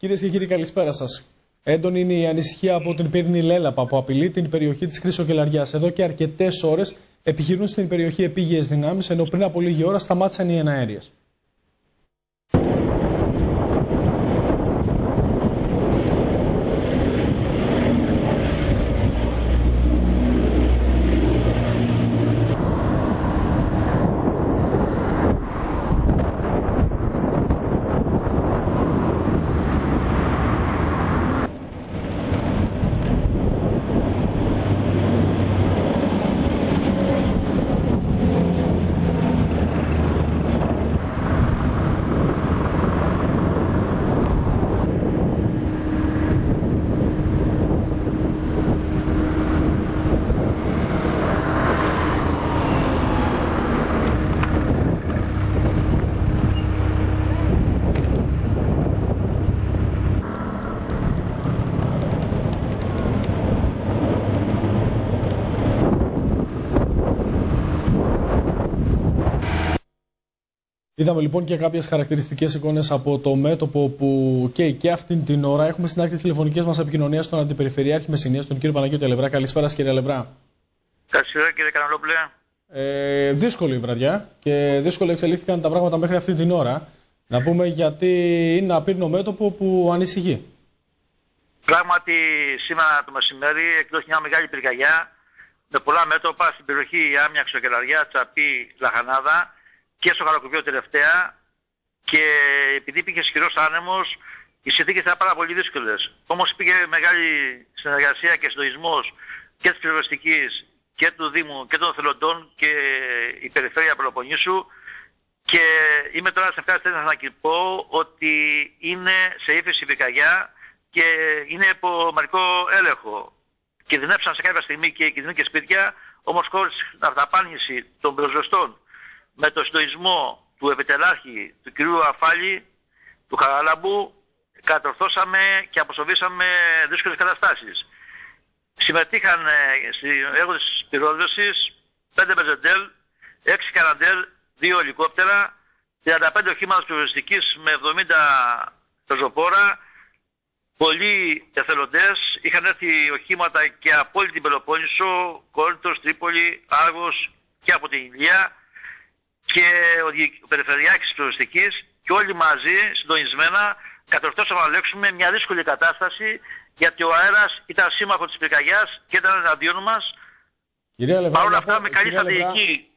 Κυρίες και κύριοι, καλησπέρα σας. Έντονη είναι η ανησυχία από την πύρινη Λέλαπα που απειλεί την περιοχή της Χρυσοκελαριά. Εδώ και αρκετές ώρες επιχειρούν στην περιοχή επίγειες δυνάμεις, ενώ πριν από λίγη ώρα σταμάτησαν οι εναέριες. Είδαμε λοιπόν και κάποιες χαρακτηριστικές εικόνες από το μέτωπο που και, και αυτή την ώρα έχουμε στην άκρη τη τηλεφωνική μας επικοινωνία στον Αντιπεριφερειάρχη Μεσσηνίας, τον κύριο Παναγιώτη Αλευρά. Καλησπέρα, κύριε Αλευρά. Καλησπέρα, κύριε Καναλόπουλε. Ε, δύσκολη βραδιά και δύσκολα εξελίχθηκαν τα πράγματα μέχρι αυτή την ώρα. Να πούμε γιατί είναι ένα απείρνο μέτωπο που ανησυχεί. Πράγματι, σήμερα το μεσημέρι εκδόθηκε μια μεγάλη πυρκαγιά με πολλά μέτωπα στην περιοχή Άμια, Ξοκελαριά, Τσαπή, Λαχανάδα και στο Χαροκοπείο τελευταία και επειδή υπήρχε ισχυρός άνεμος, οι συνθήκες ήταν πάρα πολύ δύσκολες. Όμως υπήρχε μεγάλη συνεργασία και συντονισμός και της πυροσβεστική και του Δήμου και των θελοντών και η Περιφέρεια Πελοποννήσου. Και είμαι τώρα σε ευχάριστη να πω ότι είναι σε ύφεση πυρκαγιά και είναι υπό μαρικό έλεγχο. Κινδυνεύσαν σε κάποια στιγμή και οι σπίτια, όμως χωρίς αυταπάνηση των πυροσβεστών με το συντονισμό του επιτελάρχη του κυρίου Αφάλη, του Χαράλαμπου, κατορθώσαμε και αποσοβήσαμε δύσκολες καταστάσεις. Συμμετείχαν ε, στη έργο τη πυρόσβεση 5 μεζεντέλ, 6 καναντέλ, 2 ελικόπτερα, 35 οχήματα πυροσβεστική με 70 πεζοπόρα, πολλοί εθελοντές. Είχαν έρθει οχήματα και από όλη την Πελοπόννησο, Κόρυντο, Τρίπολη, Άργος και από την Ηλία και ο Περιφερειάρχης της Τουριστικής και όλοι μαζί συντονισμένα κατορθώσαμε να λέξουμε μια δύσκολη κατάσταση γιατί ο αέρας ήταν σύμμαχος της πυρκαγιάς και ήταν εναντίον μας. Παρ' όλα αυτά με καλή στρατηγική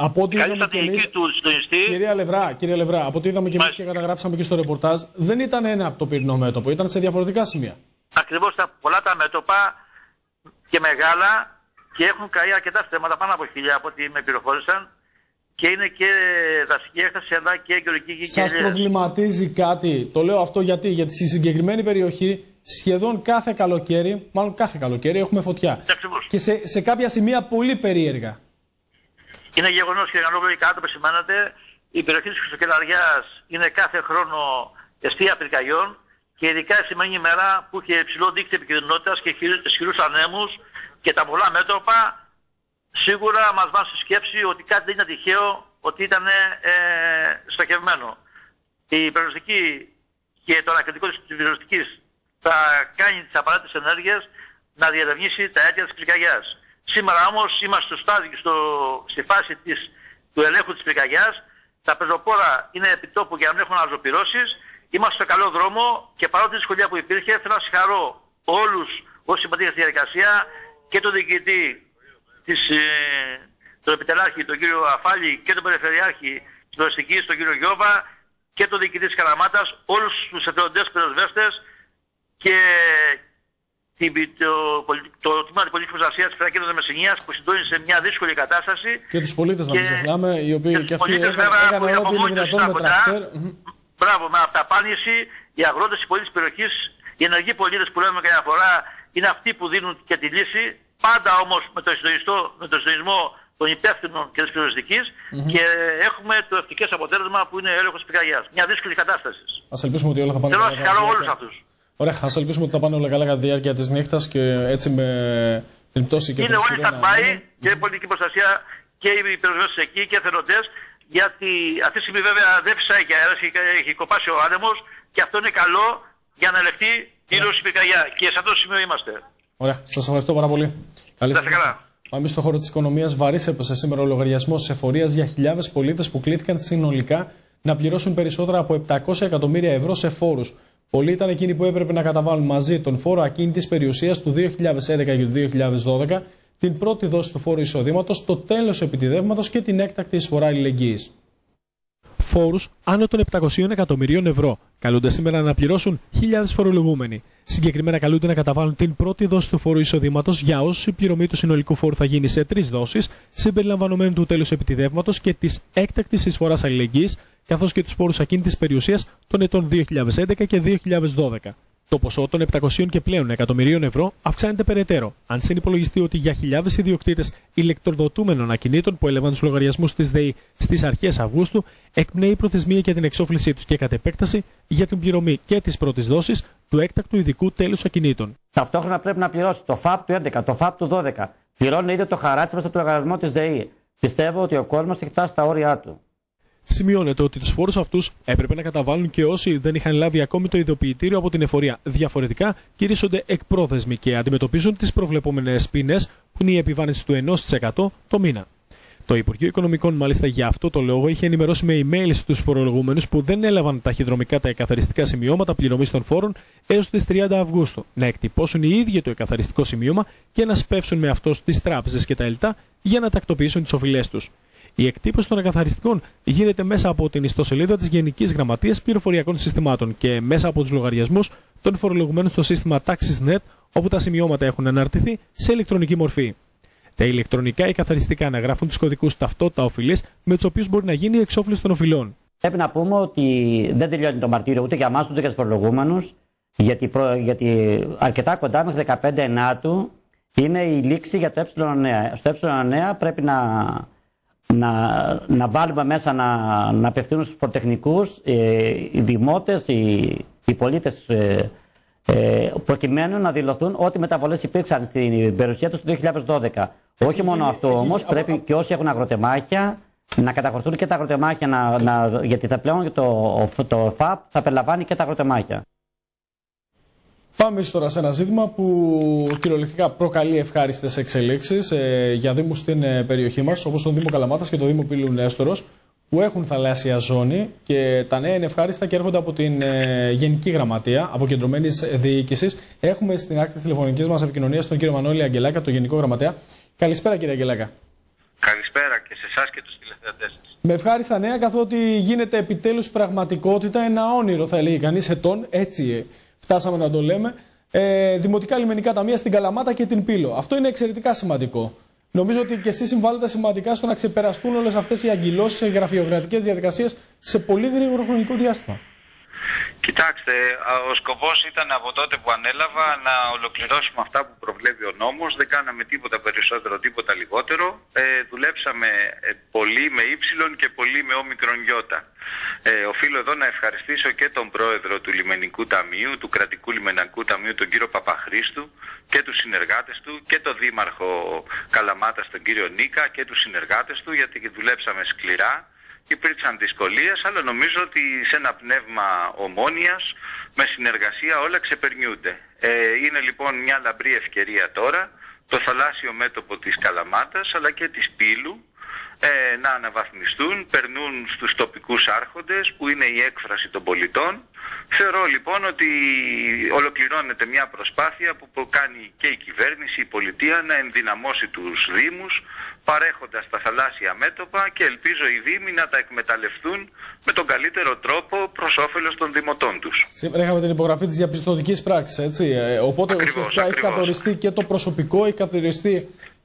από ό,τι είδαμε και εμείς, του συντονιστή. Κυρία Λευρά, κύριε Λευρά, από ό,τι είδαμε και εμείς και καταγράψαμε και στο ρεπορτάζ, δεν ήταν ένα από το πυρηνό μέτωπο, ήταν σε διαφορετικά σημεία. Ακριβώς, τα πολλά τα μέτωπα και μεγάλα και έχουν καεί αρκετά στρέμματα, πάνω από χιλιά από ό,τι με πληροφόρησαν και είναι και δασική έκταση αλλά και γεωργική γη. Σας προβληματίζει κάτι, το λέω αυτό γιατί, γιατί στη συγκεκριμένη περιοχή σχεδόν κάθε καλοκαίρι, μάλλον κάθε καλοκαίρι έχουμε φωτιά. Και σε, σε κάποια σημεία πολύ περίεργα. Είναι γεγονός και για κάτω που σημαίνεται, η περιοχή της Χρυσοκελαριάς είναι κάθε χρόνο αιστεία πυρκαγιών και ειδικά η σημερινή ημέρα που είχε υψηλό δίκτυο επικοινωνίας και ισχυρούς ανέμους και τα πολλά μέτωπα σίγουρα μας βάζει στη σκέψη ότι κάτι δεν ήταν τυχαίο, ότι ήταν ε, στοχευμένο. Η περιοριστική και το ανακριτικό της περιοριστικής θα κάνει τις απαραίτητες ενέργειες να διερευνήσει τα αίτια της πυρκαγιάς. Σήμερα όμως είμαστε στο στάδιο, στο, στη φάση της, του ελέγχου της πυρκαγιάς. Τα πεζοπόρα είναι επιτόπου για να μην έχουν αναζωπηρώσεις. Είμαστε στο καλό δρόμο και παρότι τη δυσκολία που υπήρχε, θέλω να συγχαρώ όλους όσοι συμμετείχαν στη διαδικασία και τον διοικητή της, ε, τον επιτελάρχη, τον κύριο Αφάλη και τον περιφερειάρχη της Προστικής, τον κύριο Γιώβα και τον διοικητή της Καραμάτας, όλους τους εθελοντές πυροσβέστες και την, το, το, το τμήμα της πολιτικής προστασίας της Φρακίδας Μεσσηνίας που συντόνισε μια δύσκολη κατάσταση. Και τους πολίτες να μην ξεχνάμε, οι οποίοι και, και αυτοί έκαναν ό,τι είναι δυνατόν με τρακτέρ. Μπράβο, με αυταπάνηση, οι αγρότες, οι πολίτες της περιοχής, οι ενεργοί πολίτες που λέμε καμιά φορά είναι αυτοί που δίνουν και τη λύση πάντα όμως με το, με το συντονισμό των υπεύθυνων και της πυροσβεστική mm-hmm. και έχουμε το ευτυχές αποτέλεσμα που είναι έλεγχος πυρκαγιάς. Μια δύσκολη κατάσταση. Α ελπίσουμε ότι όλα θα πάνε καλά. Θέλω να συγχαρώ όλους αυτούς. Ωραία, ας ελπίσουμε ότι θα πάνε όλα καλά κατά τη διάρκεια της νύχτας και έτσι με την πτώση και Είναι όλοι stand-by και η πολιτική προστασία και οι περιοριστέ εκεί και εθελοντές. Γιατί αυτή τη στιγμή βέβαια δεν φυσάει και αέρας, έχει κοπάσει ο άνεμος και αυτό είναι καλό για να ελεγχθεί γύρω στην πυρκαγιάς. Και σε αυτό το σημείο είμαστε. Ωραία, σας ευχαριστώ πάρα πολύ. Καλή καλά. Πάμε στο χώρο της οικονομίας. Βαρύς έπεσε σήμερα ο λογαριασμός εφορίας για χιλιάδες πολίτες που κλήθηκαν συνολικά να πληρώσουν περισσότερα από 700 εκατομμύρια ευρώ σε φόρους. Πολλοί ήταν εκείνοι που έπρεπε να καταβάλουν μαζί τον φόρο ακίνητης περιουσίας του 2011 και του 2012, την πρώτη δόση του φόρου εισοδήματος, το τέλος επιτιδεύματος και την έκτακτη εισφορά αλληλεγγύης φόρους άνω των 700 εκατομμυρίων ευρώ. Καλούνται σήμερα να πληρώσουν χιλιάδες φορολογούμενοι. Συγκεκριμένα καλούνται να καταβάλουν την πρώτη δόση του φόρου εισοδήματος για όσου η πληρωμή του συνολικού φόρου θα γίνει σε τρεις δόσεις, συμπεριλαμβανομένου του τέλους επιτιδεύματος και της έκτακτης εισφοράς αλληλεγγύης, καθώς και τους φόρου ακίνητης περιουσίας των ετών 2011 και 2012. Το ποσό των 700 και πλέον εκατομμυρίων ευρώ αυξάνεται περαιτέρω, αν συνυπολογιστεί ότι για χιλιάδες ιδιοκτήτες ηλεκτροδοτούμενων ακινήτων που έλαβαν τους λογαριασμούς της ΔΕΗ στις αρχές Αυγούστου, εκπνέει η προθεσμία για την εξόφλησή τους και κατ' επέκταση για την πληρωμή και τη πρώτη δόση του έκτακτου ειδικού τέλους ακινήτων. Ταυτόχρονα πρέπει να πληρώσει το ΦΑΠ του 11, το ΦΑΠ του 12. Πληρώνει ήδη το χαράτσι μέσα του λογαριασμό της ΔΕΗ. Πιστεύω ότι ο κόσμος έχει φτάσει στα όρια του. Σημειώνεται ότι τους φόρους αυτούς έπρεπε να καταβάλουν και όσοι δεν είχαν λάβει ακόμη το ειδοποιητήριο από την εφορία. Διαφορετικά, κηρύσσονται εκπρόθεσμοι και αντιμετωπίζουν τις προβλεπόμενες ποινές που είναι η επιβάρυνση του 1% το μήνα. Το Υπουργείο Οικονομικών, μάλιστα για αυτό το λόγο, είχε ενημερώσει με email στου φορολογούμενου που δεν έλαβαν ταχυδρομικά τα εκαθαριστικά σημειώματα πληρωμής των φόρων έως τις 30 Αυγούστου να εκτυπώσουν οι ίδιοι το εκαθαριστικό σημείωμα και να σπεύσουν με αυτό στι τράπεζες και τα ΕΛΤΑ για να τακτοποιήσουν τις οφειλές τους. Η εκτύπωση των εκαθαριστικών γίνεται μέσα από την ιστοσελίδα της Γενικής Γραμματείας Πληροφοριακών Συστημάτων και μέσα από τους λογαριασμούς των φορολογουμένων στο σύστημα TaxisNet, όπου τα σημειώματα έχουν αναρτηθεί σε ηλεκτρονική μορφή. Τα ηλεκτρονικά εκαθαριστικά αναγράφουν τους κωδικούς ταυτότητα οφειλής με τους οποίους μπορεί να γίνει η εξόφληση των οφειλών. Πρέπει να πούμε ότι δεν τελειώνει το μαρτύριο ούτε για εμάς ούτε για τους φορολογούμενους, γιατί, γιατί αρκετά κοντά μέχρι 15 Ενάτου είναι η λήξη για το ε9. Στο ε9 πρέπει να να, να βάλουμε μέσα να, να απευθύνουν στους προτεχνικούς ε, οι δημότες, οι, οι πολίτες ε, ε, προκειμένου να δηλωθούν ότι μεταβολές υπήρξαν στην περιουσία τους το 2012. Όχι μόνο αυτό όμως, πρέπει και όσοι έχουν αγροτεμάχια να καταχωρηθούν και τα αγροτεμάχια, να, να, γιατί θα πλέον το, το ΦΑΠ θα περιλαμβάνει και τα αγροτεμάχια. Πάμε τώρα σε ένα ζήτημα που κυριολεκτικά προκαλεί ευχάριστες εξελίξεις ε, για Δήμους στην ε, περιοχή μας, όπως τον Δήμο Καλαμάτας και το Δήμο Πύλου Νέστορος, που έχουν θαλάσσια ζώνη και τα νέα είναι ευχάριστα και έρχονται από την ε, Γενική Γραμματεία Αποκεντρωμένης Διοίκησης. Έχουμε στην άκρη της τηλεφωνικής μας επικοινωνίας τον κύριο Μανώλη Αγγελάκα, τον Γενικό Γραμματέα. Καλησπέρα, κύριε Αγγελάκα. Καλησπέρα και σε εσάς και τους τηλεθεατές Με ευχάριστα νέα, καθότι γίνεται επιτέλους πραγματικότητα ένα όνειρο, θα έλεγε κανείς, ετών, έτσι φτάσαμε να το λέμε, ε, δημοτικά λιμενικά ταμεία στην Καλαμάτα και την Πύλο. Αυτό είναι εξαιρετικά σημαντικό. Νομίζω ότι και εσείς συμβάλλετε σημαντικά στο να ξεπεραστούν όλες αυτές οι αγκυλώσει, οι γραφειοκρατικές διαδικασίες σε πολύ γρήγορο χρονικό διάστημα. Κοιτάξτε, ο σκοπός ήταν από τότε που ανέλαβα να ολοκληρώσουμε αυτά που προβλέπει ο νόμος. Δεν κάναμε τίποτα περισσότερο, τίποτα λιγότερο. Ε, δουλέψαμε ε, πολύ με ύψιλον και πολύ με όμικρον γιώτα. Ε, οφείλω εδώ να ευχαριστήσω και τον πρόεδρο του Λιμενικού Ταμείου, του Κρατικού Λιμενικού Ταμείου, τον κύριο Παπαχρήστου και τους συνεργάτες του και τον Δήμαρχο Καλαμάτα, τον κύριο Νίκα και τους συνεργάτες του γιατί δουλέψαμε σκληρά υπήρξαν δυσκολίες, αλλά νομίζω ότι σε ένα πνεύμα ομόνιας, με συνεργασία όλα ξεπερνιούνται. Ε, είναι λοιπόν μια λαμπρή ευκαιρία τώρα, το θαλάσσιο μέτωπο της Καλαμάτας αλλά και της Πύλου, ε, να αναβαθμιστούν, περνούν στους τοπικούς άρχοντες που είναι η έκφραση των πολιτών. Θεωρώ λοιπόν ότι ολοκληρώνεται μια προσπάθεια που κάνει και η κυβέρνηση, η πολιτεία να ενδυναμώσει τους Δήμους παρέχοντας τα θαλάσσια μέτωπα και ελπίζω οι Δήμοι να τα εκμεταλλευτούν με τον καλύτερο τρόπο προς όφελος των δημοτών τους. Σήμερα είχαμε την υπογραφή της διαπιστωτικής πράξης, έτσι. Ε, οπότε ουσιαστικά έχει καθοριστεί και το προσωπικό, έχει καθοριστεί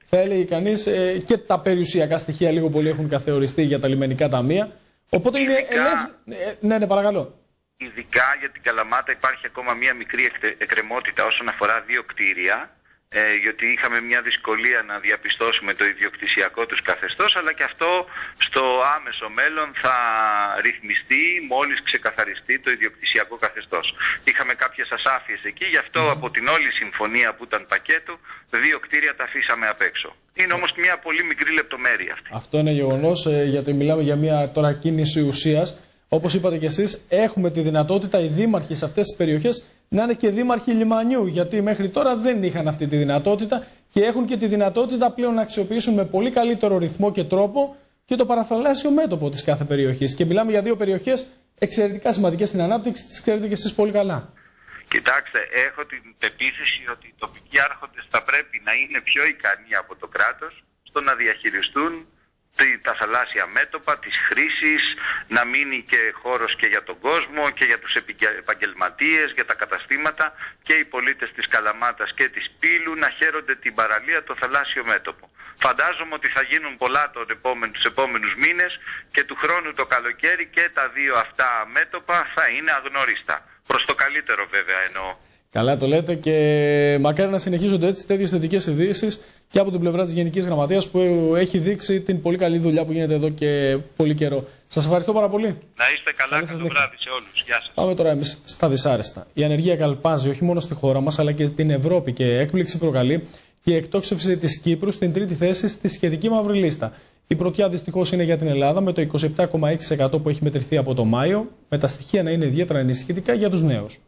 θα έλεγε κανείς ε, και τα περιουσιακά στοιχεία λίγο πολύ έχουν καθοριστεί για τα λιμενικά ταμεία. Οπότε είναι ελεύθερο. Ναι, ναι, παρακαλώ. Ειδικά για την Καλαμάτα υπάρχει ακόμα μία μικρή εκκρεμότητα όσον αφορά δύο κτίρια ε, γιατί είχαμε μια δυσκολία να διαπιστώσουμε το ιδιοκτησιακό τους καθεστώς, αλλά και αυτό στο άμεσο μέλλον θα ρυθμιστεί μόλις ξεκαθαριστεί το ιδιοκτησιακό καθεστώς. Είχαμε κάποιες ασάφειες εκεί, γι' αυτό από την όλη συμφωνία που ήταν πακέτο, δύο κτίρια τα αφήσαμε απ' έξω. Είναι όμως μια πολύ μικρή λεπτομέρεια αυτή. Αυτό είναι γεγονός, ε, γιατί μιλάμε για μια τώρα κίνηση ουσίας Όπως είπατε και εσείς, έχουμε τη δυνατότητα οι δήμαρχοι σε αυτές τις περιοχές να είναι και δήμαρχοι λιμανιού. Γιατί μέχρι τώρα δεν είχαν αυτή τη δυνατότητα και έχουν και τη δυνατότητα πλέον να αξιοποιήσουν με πολύ καλύτερο ρυθμό και τρόπο και το παραθαλάσσιο μέτωπο της κάθε περιοχής. Και μιλάμε για δύο περιοχές εξαιρετικά σημαντικές στην ανάπτυξη, τις ξέρετε και εσείς πολύ καλά. Κοιτάξτε, έχω την πεποίθηση ότι οι τοπικοί άρχοντες θα πρέπει να είναι πιο ικανοί από το κράτος στο να διαχειριστούν τα θαλάσσια μέτωπα, τις χρήσεις, να μείνει και χώρος και για τον κόσμο και για τους επαγγελματίες, για τα καταστήματα και οι πολίτες της Καλαμάτας και της Πύλου να χαίρονται την παραλία το θαλάσσιο μέτωπο. Φαντάζομαι ότι θα γίνουν πολλά τον επόμενο, τους επόμενους μήνες και του χρόνου το καλοκαίρι και τα δύο αυτά μέτωπα θα είναι αγνώριστα. Προς το καλύτερο βέβαια εννοώ. Καλά το λέτε και μακάρι να συνεχίζονται έτσι τέτοιες θετικές ειδήσεις και από την πλευρά της Γενικής Γραμματείας που έχει δείξει την πολύ καλή δουλειά που γίνεται εδώ και πολύ καιρό. Σας ευχαριστώ πάρα πολύ. Να είστε καλά, και καλό βράδυ σε όλους. Γεια σας. Πάμε τώρα εμείς στα δυσάρεστα. Η ανεργία καλπάζει όχι μόνο στη χώρα μας αλλά και στην Ευρώπη και έκπληξη προκαλεί και η εκτόξευση της Κύπρου στην τρίτη θέση στη σχετική μαύρη λίστα. Η πρωτιά δυστυχώς είναι για την Ελλάδα με το 27,6% που έχει μετρηθεί από το Μάιο, με τα στοιχεία να είναι ιδιαίτερα ενισχυτικά για τους νέους.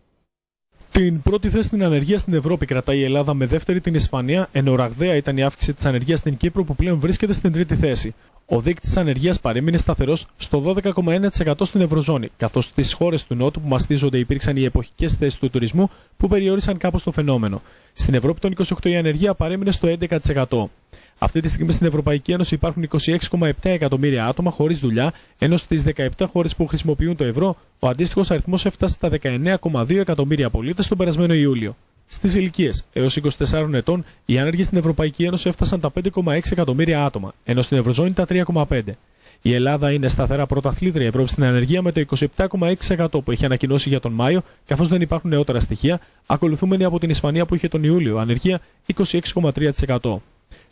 Την πρώτη θέση στην ανεργία στην Ευρώπη κρατάει η Ελλάδα με δεύτερη την Ισπανία, ενώ ραγδαία ήταν η αύξηση της ανεργίας στην Κύπρο που πλέον βρίσκεται στην τρίτη θέση. Ο δείκτης ανεργίας παρέμεινε σταθερός στο 12,1% στην Ευρωζώνη, καθώς στις χώρες του Νότου που μαστίζονται υπήρξαν οι εποχικές θέσεις του τουρισμού που περιόρισαν κάπως το φαινόμενο. Στην Ευρώπη των 28 η ανεργία παρέμεινε στο 11%. Αυτή τη στιγμή στην Ευρωπαϊκή Ένωση υπάρχουν 26,7 εκατομμύρια άτομα χωρίς δουλειά, ενώ στις 17 χώρες που χρησιμοποιούν το ευρώ ο αντίστοιχος αριθμός έφτασε στα 19,2 εκατομμύρια πολίτες τον περασμένο Ιούλιο. Στις ηλικίες έως 24 ετών, οι άνεργοι στην Ευρωπαϊκή Ένωση έφτασαν τα 5,6 εκατομμύρια άτομα, ενώ στην Ευρωζώνη τα 3,5. Η Ελλάδα είναι σταθερά πρωταθλήτρια Ευρώπης στην ανεργία με το 27,6% που έχει ανακοινώσει για τον Μάιο, καθώς δεν υπάρχουν νεότερα στοιχεία, ακολουθούμενη από την Ισπανία που είχε τον Ιούλιο ανεργία 26,3%.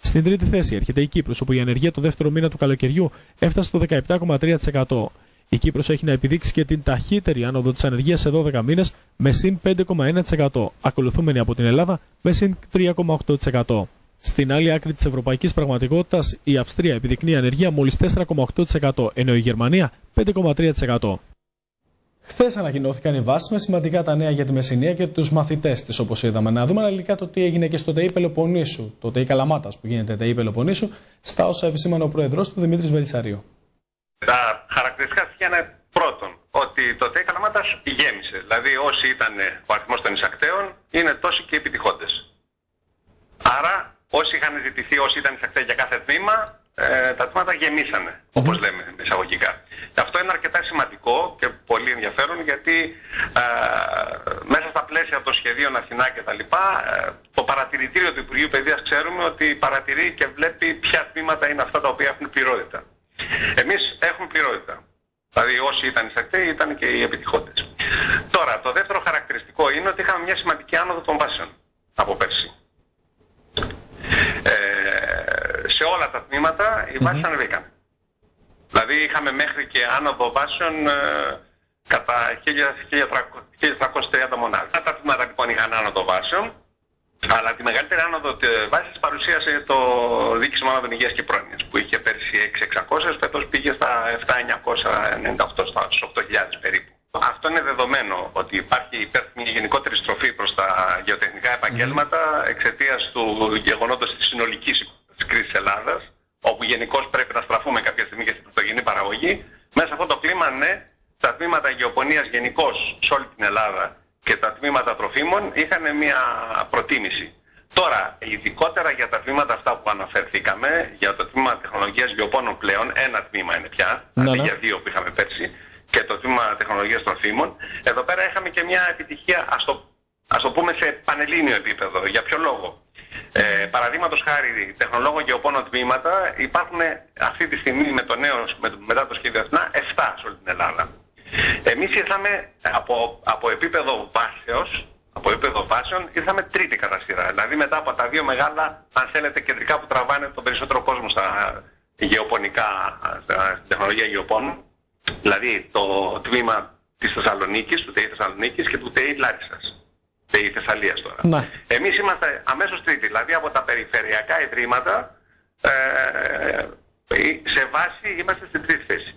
Στην τρίτη θέση έρχεται η Κύπρος, όπου η ανεργία το δεύτερο μήνα του καλοκαιριού έφτασε στο 17,3%. Η Κύπρος έχει να επιδείξει και την ταχύτερη άνοδο της ανεργίας σε 12 μήνες με συν 5,1%, ακολουθούμενη από την Ελλάδα με συν 3,8%. Στην άλλη άκρη της ευρωπαϊκής πραγματικότητας, η Αυστρία επιδεικνύει ανεργία μόλις 4,8%, ενώ η Γερμανία 5,3%. Χθες ανακοινώθηκαν οι βάσει με σημαντικά τα νέα για τη Μεσσηνία και τους μαθητές της, όπως είδαμε. Να δούμε αναλυτικά το τι έγινε και στο ΤΕΙ Πελοποννήσου, το ΤΕΙ Καλαμάτας που γίνεται ΤΕΙ Πελοποννήσου, στα όσα επισήμανε ο Πρόεδρό του Δημήτρης Βελισσαρίου. Τα χαρακτηριστικά στοιχεία είναι πρώτον ότι το ΤΕΙ Καλαμάτας γέμισε. Δηλαδή, όσοι ήταν ο αριθμός των εισακτέων είναι τόσοι και επιτυχώντες. Άρα, όσοι είχαν ζητηθεί, όσοι ήταν εισακτέοι για κάθε τμήμα, ε, τα τμήματα γεμίσανε, όπως λέμε εισαγωγικά. Αυτό είναι αρκετά σημαντικό και πολύ ενδιαφέρον γιατί ε, μέσα στα πλαίσια των σχεδίων Αθηνά και τα λοιπά, ε, το παρατηρητήριο του Υπουργείου Παιδείας ξέρουμε ότι παρατηρεί και βλέπει ποια τμήματα είναι αυτά τα οποία έχουν πληρότητα. Εμείς έχουμε πληρότητα. Δηλαδή όσοι ήταν εισακτέοι ήταν και οι επιτυχώντες. Τώρα, το δεύτερο χαρακτηριστικό είναι ότι είχαμε μια σημαντική άνοδο των βάσεων από πέρσι. Ε, σε όλα τα τμήματα οι βάσεις mm-hmm. ανεβήκαν. Δηλαδή είχαμε μέχρι και άνοδο βάσεων ε, κατά 1330 μονάδες. Τα τμήματα λοιπόν είχαν άνοδο βάσεων, αλλά τη μεγαλύτερη άνοδο βάσης παρουσίασε το Δίκησμα Άνοδων Υγείας και Πρόνοιας, που είχε πέρσι 6.600, φέτος πήγε στα 7.998, στου 8.000 περίπου. Αυτό είναι δεδομένο ότι υπάρχει μια γενικότερη στροφή προς τα γεωτεχνικά επαγγέλματα εξαιτίας του γεγονότος της συνολικής κρίσης Ελλάδας όπου γενικώς πρέπει να στραφούμε κάποια στιγμή και στην πρωτογενή παραγωγή, μέσα σε αυτό το κλίμα, ναι, τα τμήματα γεωπονίας γενικώς σε όλη την Ελλάδα και τα τμήματα τροφίμων είχαν μια προτίμηση. Τώρα, ειδικότερα για τα τμήματα αυτά που αναφερθήκαμε, για το τμήμα τεχνολογίας γεωπόνων πλέον, ένα τμήμα είναι πια, ναι, αντί ναι. για δύο που είχαμε πέρσι, και το τμήμα τεχνολογίας τροφίμων, εδώ πέρα είχαμε και μια επιτυχία, ας το, ας το πούμε, σε πανελλήνιο επίπεδο. Για ποιο λόγο; Ε, Παραδείγματος χάρη τεχνολόγων και οπόνων τμήματα υπάρχουν αυτή τη στιγμή με το νέο, με, μετά το σχέδιο Αθηνά 7 σε όλη την Ελλάδα. Εμείς ήρθαμε από, από επίπεδο βάσεως από επίπεδο βάσεων, ήρθαμε τρίτη κατά σειρά. Δηλαδή μετά από τα δύο μεγάλα, αν θέλετε, κεντρικά που τραβάνε τον περισσότερο κόσμο στα γεωπονικά, στην τεχνολογία γεωπόνου. Δηλαδή το τμήμα της Θεσσαλονίκης, του ΤΕΙ Θεσσαλονίκης και του ΤΕΙ Λάρισας. ΤΕΙ Θεσσαλίας τώρα. Ναι. Εμείς είμαστε αμέσως τρίτη, δηλαδή από τα περιφερειακά ιδρύματα ε, σε βάση είμαστε στην τρίτη θέση.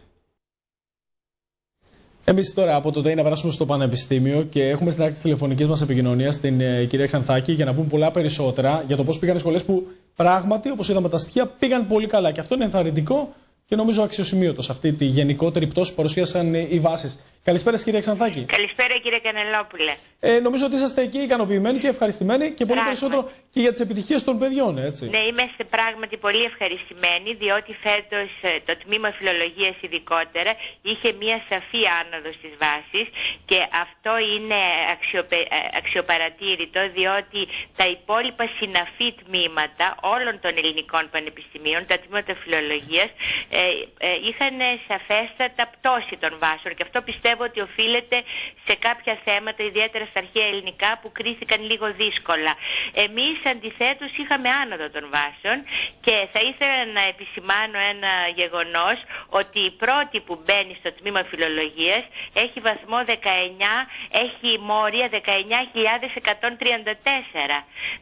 Εμείς τώρα από το ΤΕΙ να περάσουμε στο Πανεπιστήμιο και έχουμε στην άκρη της τηλεφωνικής μας επικοινωνίας την ε, κυρία Ξανθάκη για να πούμε πολλά περισσότερα για το πώς πήγαν οι σχολές που πράγματι, όπως είδαμε τα στοιχεία, πήγαν πολύ καλά. Και αυτό είναι ενθαρρυντικό και νομίζω αξιοσημείωτο σε αυτή τη γενικότερη πτώση που παρουσίασαν οι βάσεις. Καλησπέρα, κύριε Ξανθάκη. Καλησπέρα, κύριε Κανελόπουλε. Ε, νομίζω ότι είσαστε εκεί ικανοποιημένοι και ευχαριστημένοι και πολύ περισσότερο και για τις επιτυχίες των παιδιών, έτσι. Ναι, είμαστε πράγματι πολύ ευχαριστημένοι, διότι φέτος ε, το τμήμα φιλολογίας ειδικότερα είχε μία σαφή άνοδο στις βάσεις και αυτό είναι αξιοπε... Ε, αξιοπαρατήρητο, διότι τα υπόλοιπα συναφή τμήματα όλων των ελληνικών πανεπιστημίων, τα τμήματα φιλολογίας, ε, ε, είχαν σαφέστατα πτώση των βάσεων και αυτό πιστεύω ότι οφείλεται σε κάποια θέματα, ιδιαίτερα στα αρχαία ελληνικά που κρίθηκαν λίγο δύσκολα. Εμείς αντιθέτως είχαμε άνοδο των βάσεων και θα ήθελα να επισημάνω ένα γεγονός ότι η πρώτη που μπαίνει στο τμήμα φιλολογίας έχει βαθμό 19, έχει μόρια 19.134.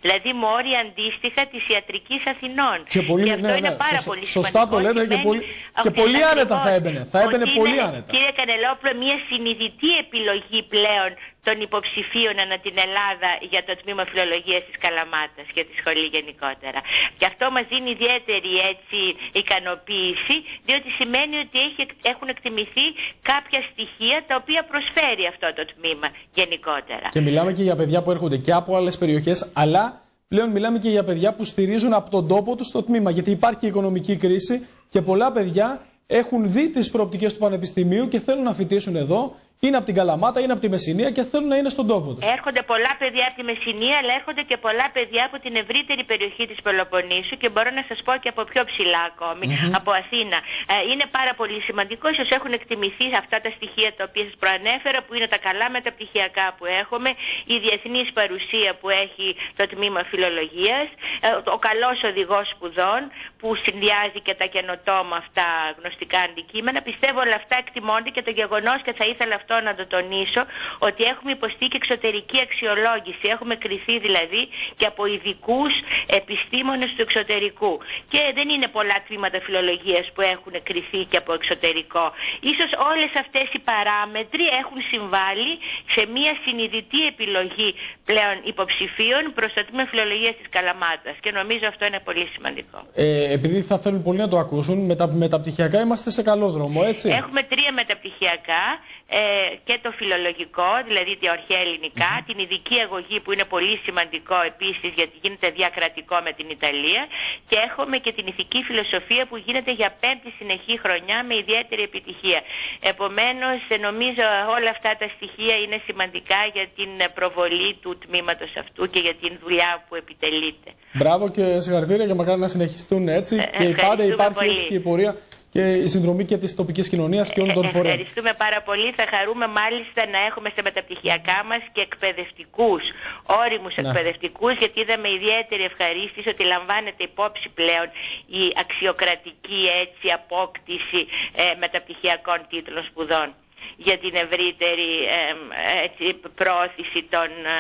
Δηλαδή μόρια αντίστοιχα της ιατρικής Αθηνών. Και, πολύ, αυτό ναι, είναι ναι, πάρα πολύ σωστά το λέτε και πολύ, και πολύ άνετα θα έμπαινε. Θα έμπαινε πολύ άνετα. Κύριε Κανελόπουλο, μια συνειδητή επιλογή πλέον των υποψηφίων ανά την Ελλάδα για το τμήμα φιλολογίας της Καλαμάτας και της σχολή γενικότερα. Και αυτό μας δίνει ιδιαίτερη έτσι ικανοποίηση, διότι σημαίνει ότι έχει, έχουν εκτιμηθεί κάποια στοιχεία τα οποία προσφέρει αυτό το τμήμα γενικότερα. Και μιλάμε και για παιδιά που έρχονται και από άλλες περιοχές, αλλά πλέον μιλάμε και για παιδιά που στηρίζουν από τον τόπο τους το τμήμα, γιατί υπάρχει οικονομική κρίση και πολλά παιδιά έχουν δει τις προοπτικές του Πανεπιστημίου και θέλουν να φοιτήσουν εδώ είναι από την Καλαμάτα, είναι από τη Μεσσηνία και θέλουν να είναι στον τόπο τους. Έρχονται πολλά παιδιά από τη Μεσσηνία, αλλά έρχονται και πολλά παιδιά από την ευρύτερη περιοχή της Πελοποννήσου και μπορώ να σας πω και από πιο ψηλά ακόμη, από Αθήνα. Ε, είναι πάρα πολύ σημαντικό, ίσω έχουν εκτιμηθεί αυτά τα στοιχεία τα οποία σας προανέφερα, που είναι τα καλά μεταπτυχιακά που έχουμε, η διεθνής παρουσία που έχει το τμήμα φιλολογίας, ε, ο καλός οδηγός σπουδών που συνδυάζει και τα καινοτόμα αυτά γνωστικά αντικείμενα. Πιστεύω όλα αυτά εκτιμώνται και το γεγονός και θα ήθελα αυτό να το τονίσω ότι έχουμε υποστεί και εξωτερική αξιολόγηση. Έχουμε κριθεί δηλαδή και από ειδικούς επιστήμονες του εξωτερικού. Και δεν είναι πολλά τμήματα φιλολογίας που έχουν κριθεί και από εξωτερικό. Ίσως όλες αυτές οι παράμετροι έχουν συμβάλει σε μια συνειδητή επιλογή πλέον υποψηφίων προς το τμήμα φιλολογίας της Καλαμάτας. Και νομίζω αυτό είναι πολύ σημαντικό. Ε, επειδή θα θέλουν πολλοί να το ακούσουν, με τα μεταπτυχιακά είμαστε σε καλό δρόμο, έτσι. Έχουμε τρία μεταπτυχιακά ε, και το φιλολογικό, δηλαδή τα αρχαία ελληνικά, την ειδική αγωγή που είναι πολύ σημαντικό επίσης γιατί γίνεται διακρατικό με την Ιταλία και έχουμε και την ηθική φιλοσοφία που γίνεται για πέμπτη συνεχή χρονιά με ιδιαίτερη επιτυχία. Επομένως νομίζω όλα αυτά τα στοιχεία είναι σημαντικά για την προβολή του τμήματος αυτού και για την δουλειά που επιτελείται. Μπράβο και συγχαρητήρια και μακάρι να συνεχιστούν έτσι Ε, και πάντα υπάρχει πολύ. έτσι και η πορεία και η συνδρομή και της τοπικής κοινωνίας και όλων των φορέων. Ευχαριστούμε πάρα πολύ. Θα χαρούμε μάλιστα να έχουμε στα μεταπτυχιακά μας και εκπαιδευτικούς, όριμους Ναι. εκπαιδευτικούς, γιατί είδαμε ιδιαίτερη ευχαρίστηση ότι λαμβάνεται υπόψη πλέον η αξιοκρατική έτσι απόκτηση ε, μεταπτυχιακών τίτλων σπουδών για την ευρύτερη ε, έτσι, πρόθεση των, ε,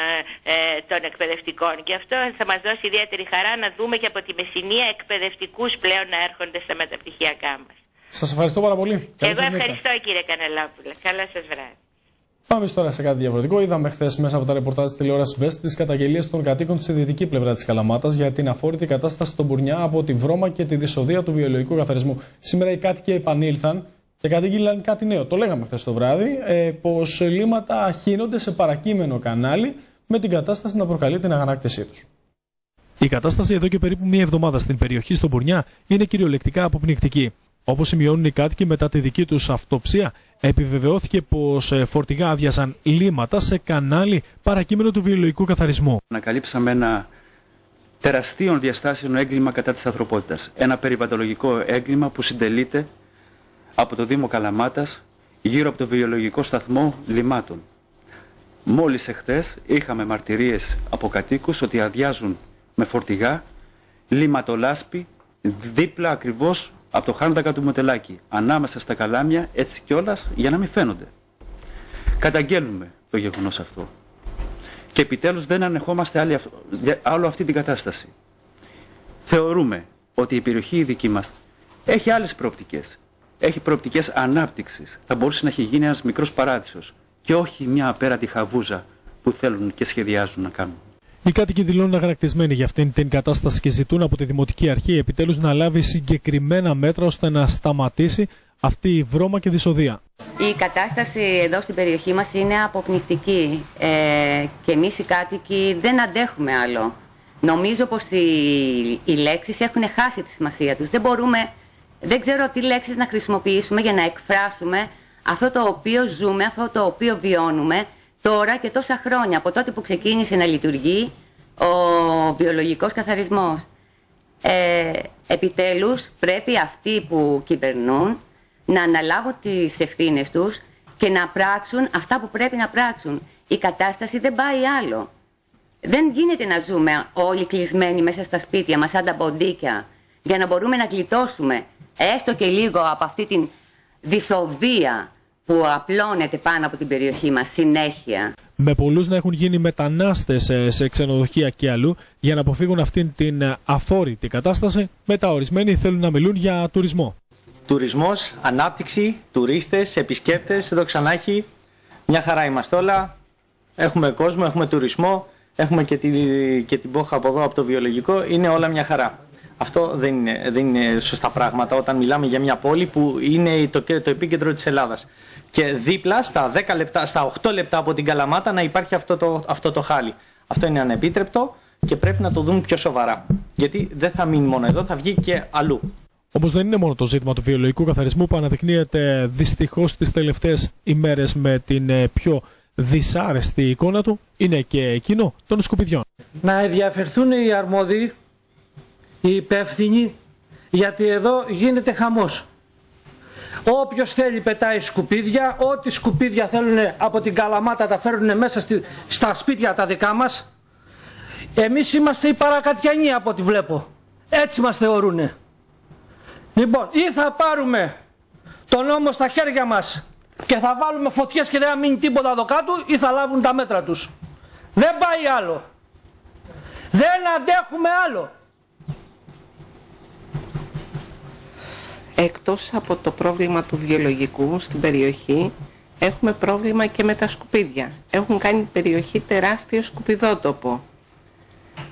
ε, των εκπαιδευτικών. Και αυτό θα μας δώσει ιδιαίτερη χαρά να δούμε και από τη Μεσσηνία εκπαιδευτικούς πλέον να έρχονται στα μεταπτυχιακά μας. Σας ευχαριστώ πάρα πολύ. Καλή Εγώ σας νύχτα. ευχαριστώ κύριε Κανελόπουλε. Καλά σας βράδυ. Πάμε τώρα σε κάτι διαφορετικό. Είδαμε χθες μέσα από τα ρεπορτάζ της τηλεόρασης Βέστη τις καταγγελίες των κατοίκων στη δυτική πλευρά της Καλαμάτας για την αφόρητη κατάσταση στον Μπουρνιά από τη βρώμα και τη δυσοδεία του βιολογικού καθαρισμού. Σήμερα οι κάτοικοι επανήλθαν και κατήγγειλαν κάτι νέο. Το λέγαμε χθες το βράδυ, ε, πως λίμματα χύνονται σε παρακείμενο κανάλι με την κατάσταση να προκαλεί την αγανάκτησή τους. Η κατάσταση εδώ και περίπου μία εβδομάδα στην περιοχή στον Μπουρνιά είναι κυριολεκτικά αποπνικτική. Όπως σημειώνουν οι κάτοικοι μετά τη δική τους αυτοψία, επιβεβαιώθηκε πως φορτηγά άδειασαν λίματα σε κανάλι παρακείμενο του βιολογικού καθαρισμού. Ανακαλύψαμε ένα τεραστίων διαστάσεων έγκλημα κατά της ανθρωπότητας. Ένα περιβαλλοντολογικό έγκλημα που συντελείται από το Δήμο Καλαμάτας γύρω από το βιολογικό σταθμό λιμάτων. Μόλις εχθές είχαμε μαρτυρίες από κατοίκους ότι αδειάζουν με φορτηγά λίματολάσπη δίπλα ακριβώς από το χάρντακα του Μοτελάκη, ανάμεσα στα καλάμια, έτσι κιόλας, για να μην φαίνονται. Καταγγέλνουμε το γεγονός αυτό. Και επιτέλους δεν ανεχόμαστε άλλη, άλλο αυτή την κατάσταση. Θεωρούμε ότι η περιοχή η δική μας έχει άλλες προοπτικές. Έχει προοπτικές ανάπτυξης. Θα μπορούσε να έχει γίνει ένας μικρός παράδεισος και όχι μια απέρατη χαβούζα που θέλουν και σχεδιάζουν να κάνουν. Οι κάτοικοι δηλώνουν αγανακτισμένοι για αυτήν την κατάσταση και ζητούν από τη Δημοτική Αρχή επιτέλους να λάβει συγκεκριμένα μέτρα ώστε να σταματήσει αυτή η βρώμα και δυσοδεία. Η κατάσταση εδώ στην περιοχή μας είναι αποπνικτική ε, και εμείς οι κάτοικοι δεν αντέχουμε άλλο. Νομίζω πως οι, οι λέξεις έχουν χάσει τη σημασία τους. Δεν μπορούμε, δεν ξέρω τι λέξεις να χρησιμοποιήσουμε για να εκφράσουμε αυτό το οποίο ζούμε, αυτό το οποίο βιώνουμε τώρα και τόσα χρόνια, από τότε που ξεκίνησε να λειτουργεί ο βιολογικός καθαρισμός. Ε, επιτέλους πρέπει αυτοί που κυβερνούν να αναλάβουν τις ευθύνες τους και να πράξουν αυτά που πρέπει να πράξουν. Η κατάσταση δεν πάει άλλο. Δεν γίνεται να ζούμε όλοι κλεισμένοι μέσα στα σπίτια μας σαν τα ποντίκια για να μπορούμε να γλιτώσουμε έστω και λίγο από αυτή την δυσοδεία που απλώνεται πάνω από την περιοχή μας συνέχεια. Με πολλούς να έχουν γίνει μετανάστες σε ξενοδοχεία και αλλού για να αποφύγουν αυτήν την αφόρητη κατάσταση, μετά ορισμένοι θέλουν να μιλούν για τουρισμό. Τουρισμός, ανάπτυξη, τουρίστες, επισκέπτες, εδώ ξανά έχει μια χαρά είμαστε όλα. Έχουμε κόσμο, έχουμε τουρισμό, έχουμε και, τη, και την πόχα από εδώ από το βιολογικό, είναι όλα μια χαρά. Αυτό δεν είναι, δεν είναι σωστά πράγματα όταν μιλάμε για μια πόλη που είναι το, το επίκεντρο της Ελλάδας. Και δίπλα στα, 10 λεπτά, στα 8 λεπτά από την Καλαμάτα να υπάρχει αυτό το, αυτό το χάλι. Αυτό είναι ανεπίτρεπτο και πρέπει να το δούμε πιο σοβαρά. Γιατί δεν θα μείνει μόνο εδώ, θα βγει και αλλού. Όμως δεν είναι μόνο το ζήτημα του βιολογικού καθαρισμού που αναδεικνύεται δυστυχώς τις τελευταίες ημέρες με την ε, πιο δυσάρεστη εικόνα του, είναι και εκείνο των σκουπιδιών. Να ενδιαφερθούν οι αρμόδιοι οι υπεύθυνοι γιατί εδώ γίνεται χαμός. Όποιος θέλει πετάει σκουπίδια, ό,τι σκουπίδια θέλουν από την καλαμάτα τα φέρουν μέσα στη, στα σπίτια τα δικά μας. Εμείς είμαστε οι παρακατιανοί από ό,τι βλέπω. Έτσι μας θεωρούν. Λοιπόν, ή θα πάρουμε τον νόμο στα χέρια μας και θα βάλουμε φωτιές και δεν θα μείνει τίποτα εδώ κάτω ή θα λάβουν τα μέτρα τους. Δεν πάει άλλο. Δεν αντέχουμε άλλο. Εκτός από το πρόβλημα του βιολογικού στην περιοχή, έχουμε πρόβλημα και με τα σκουπίδια. Έχουν κάνει την περιοχή τεράστιο σκουπιδότοπο.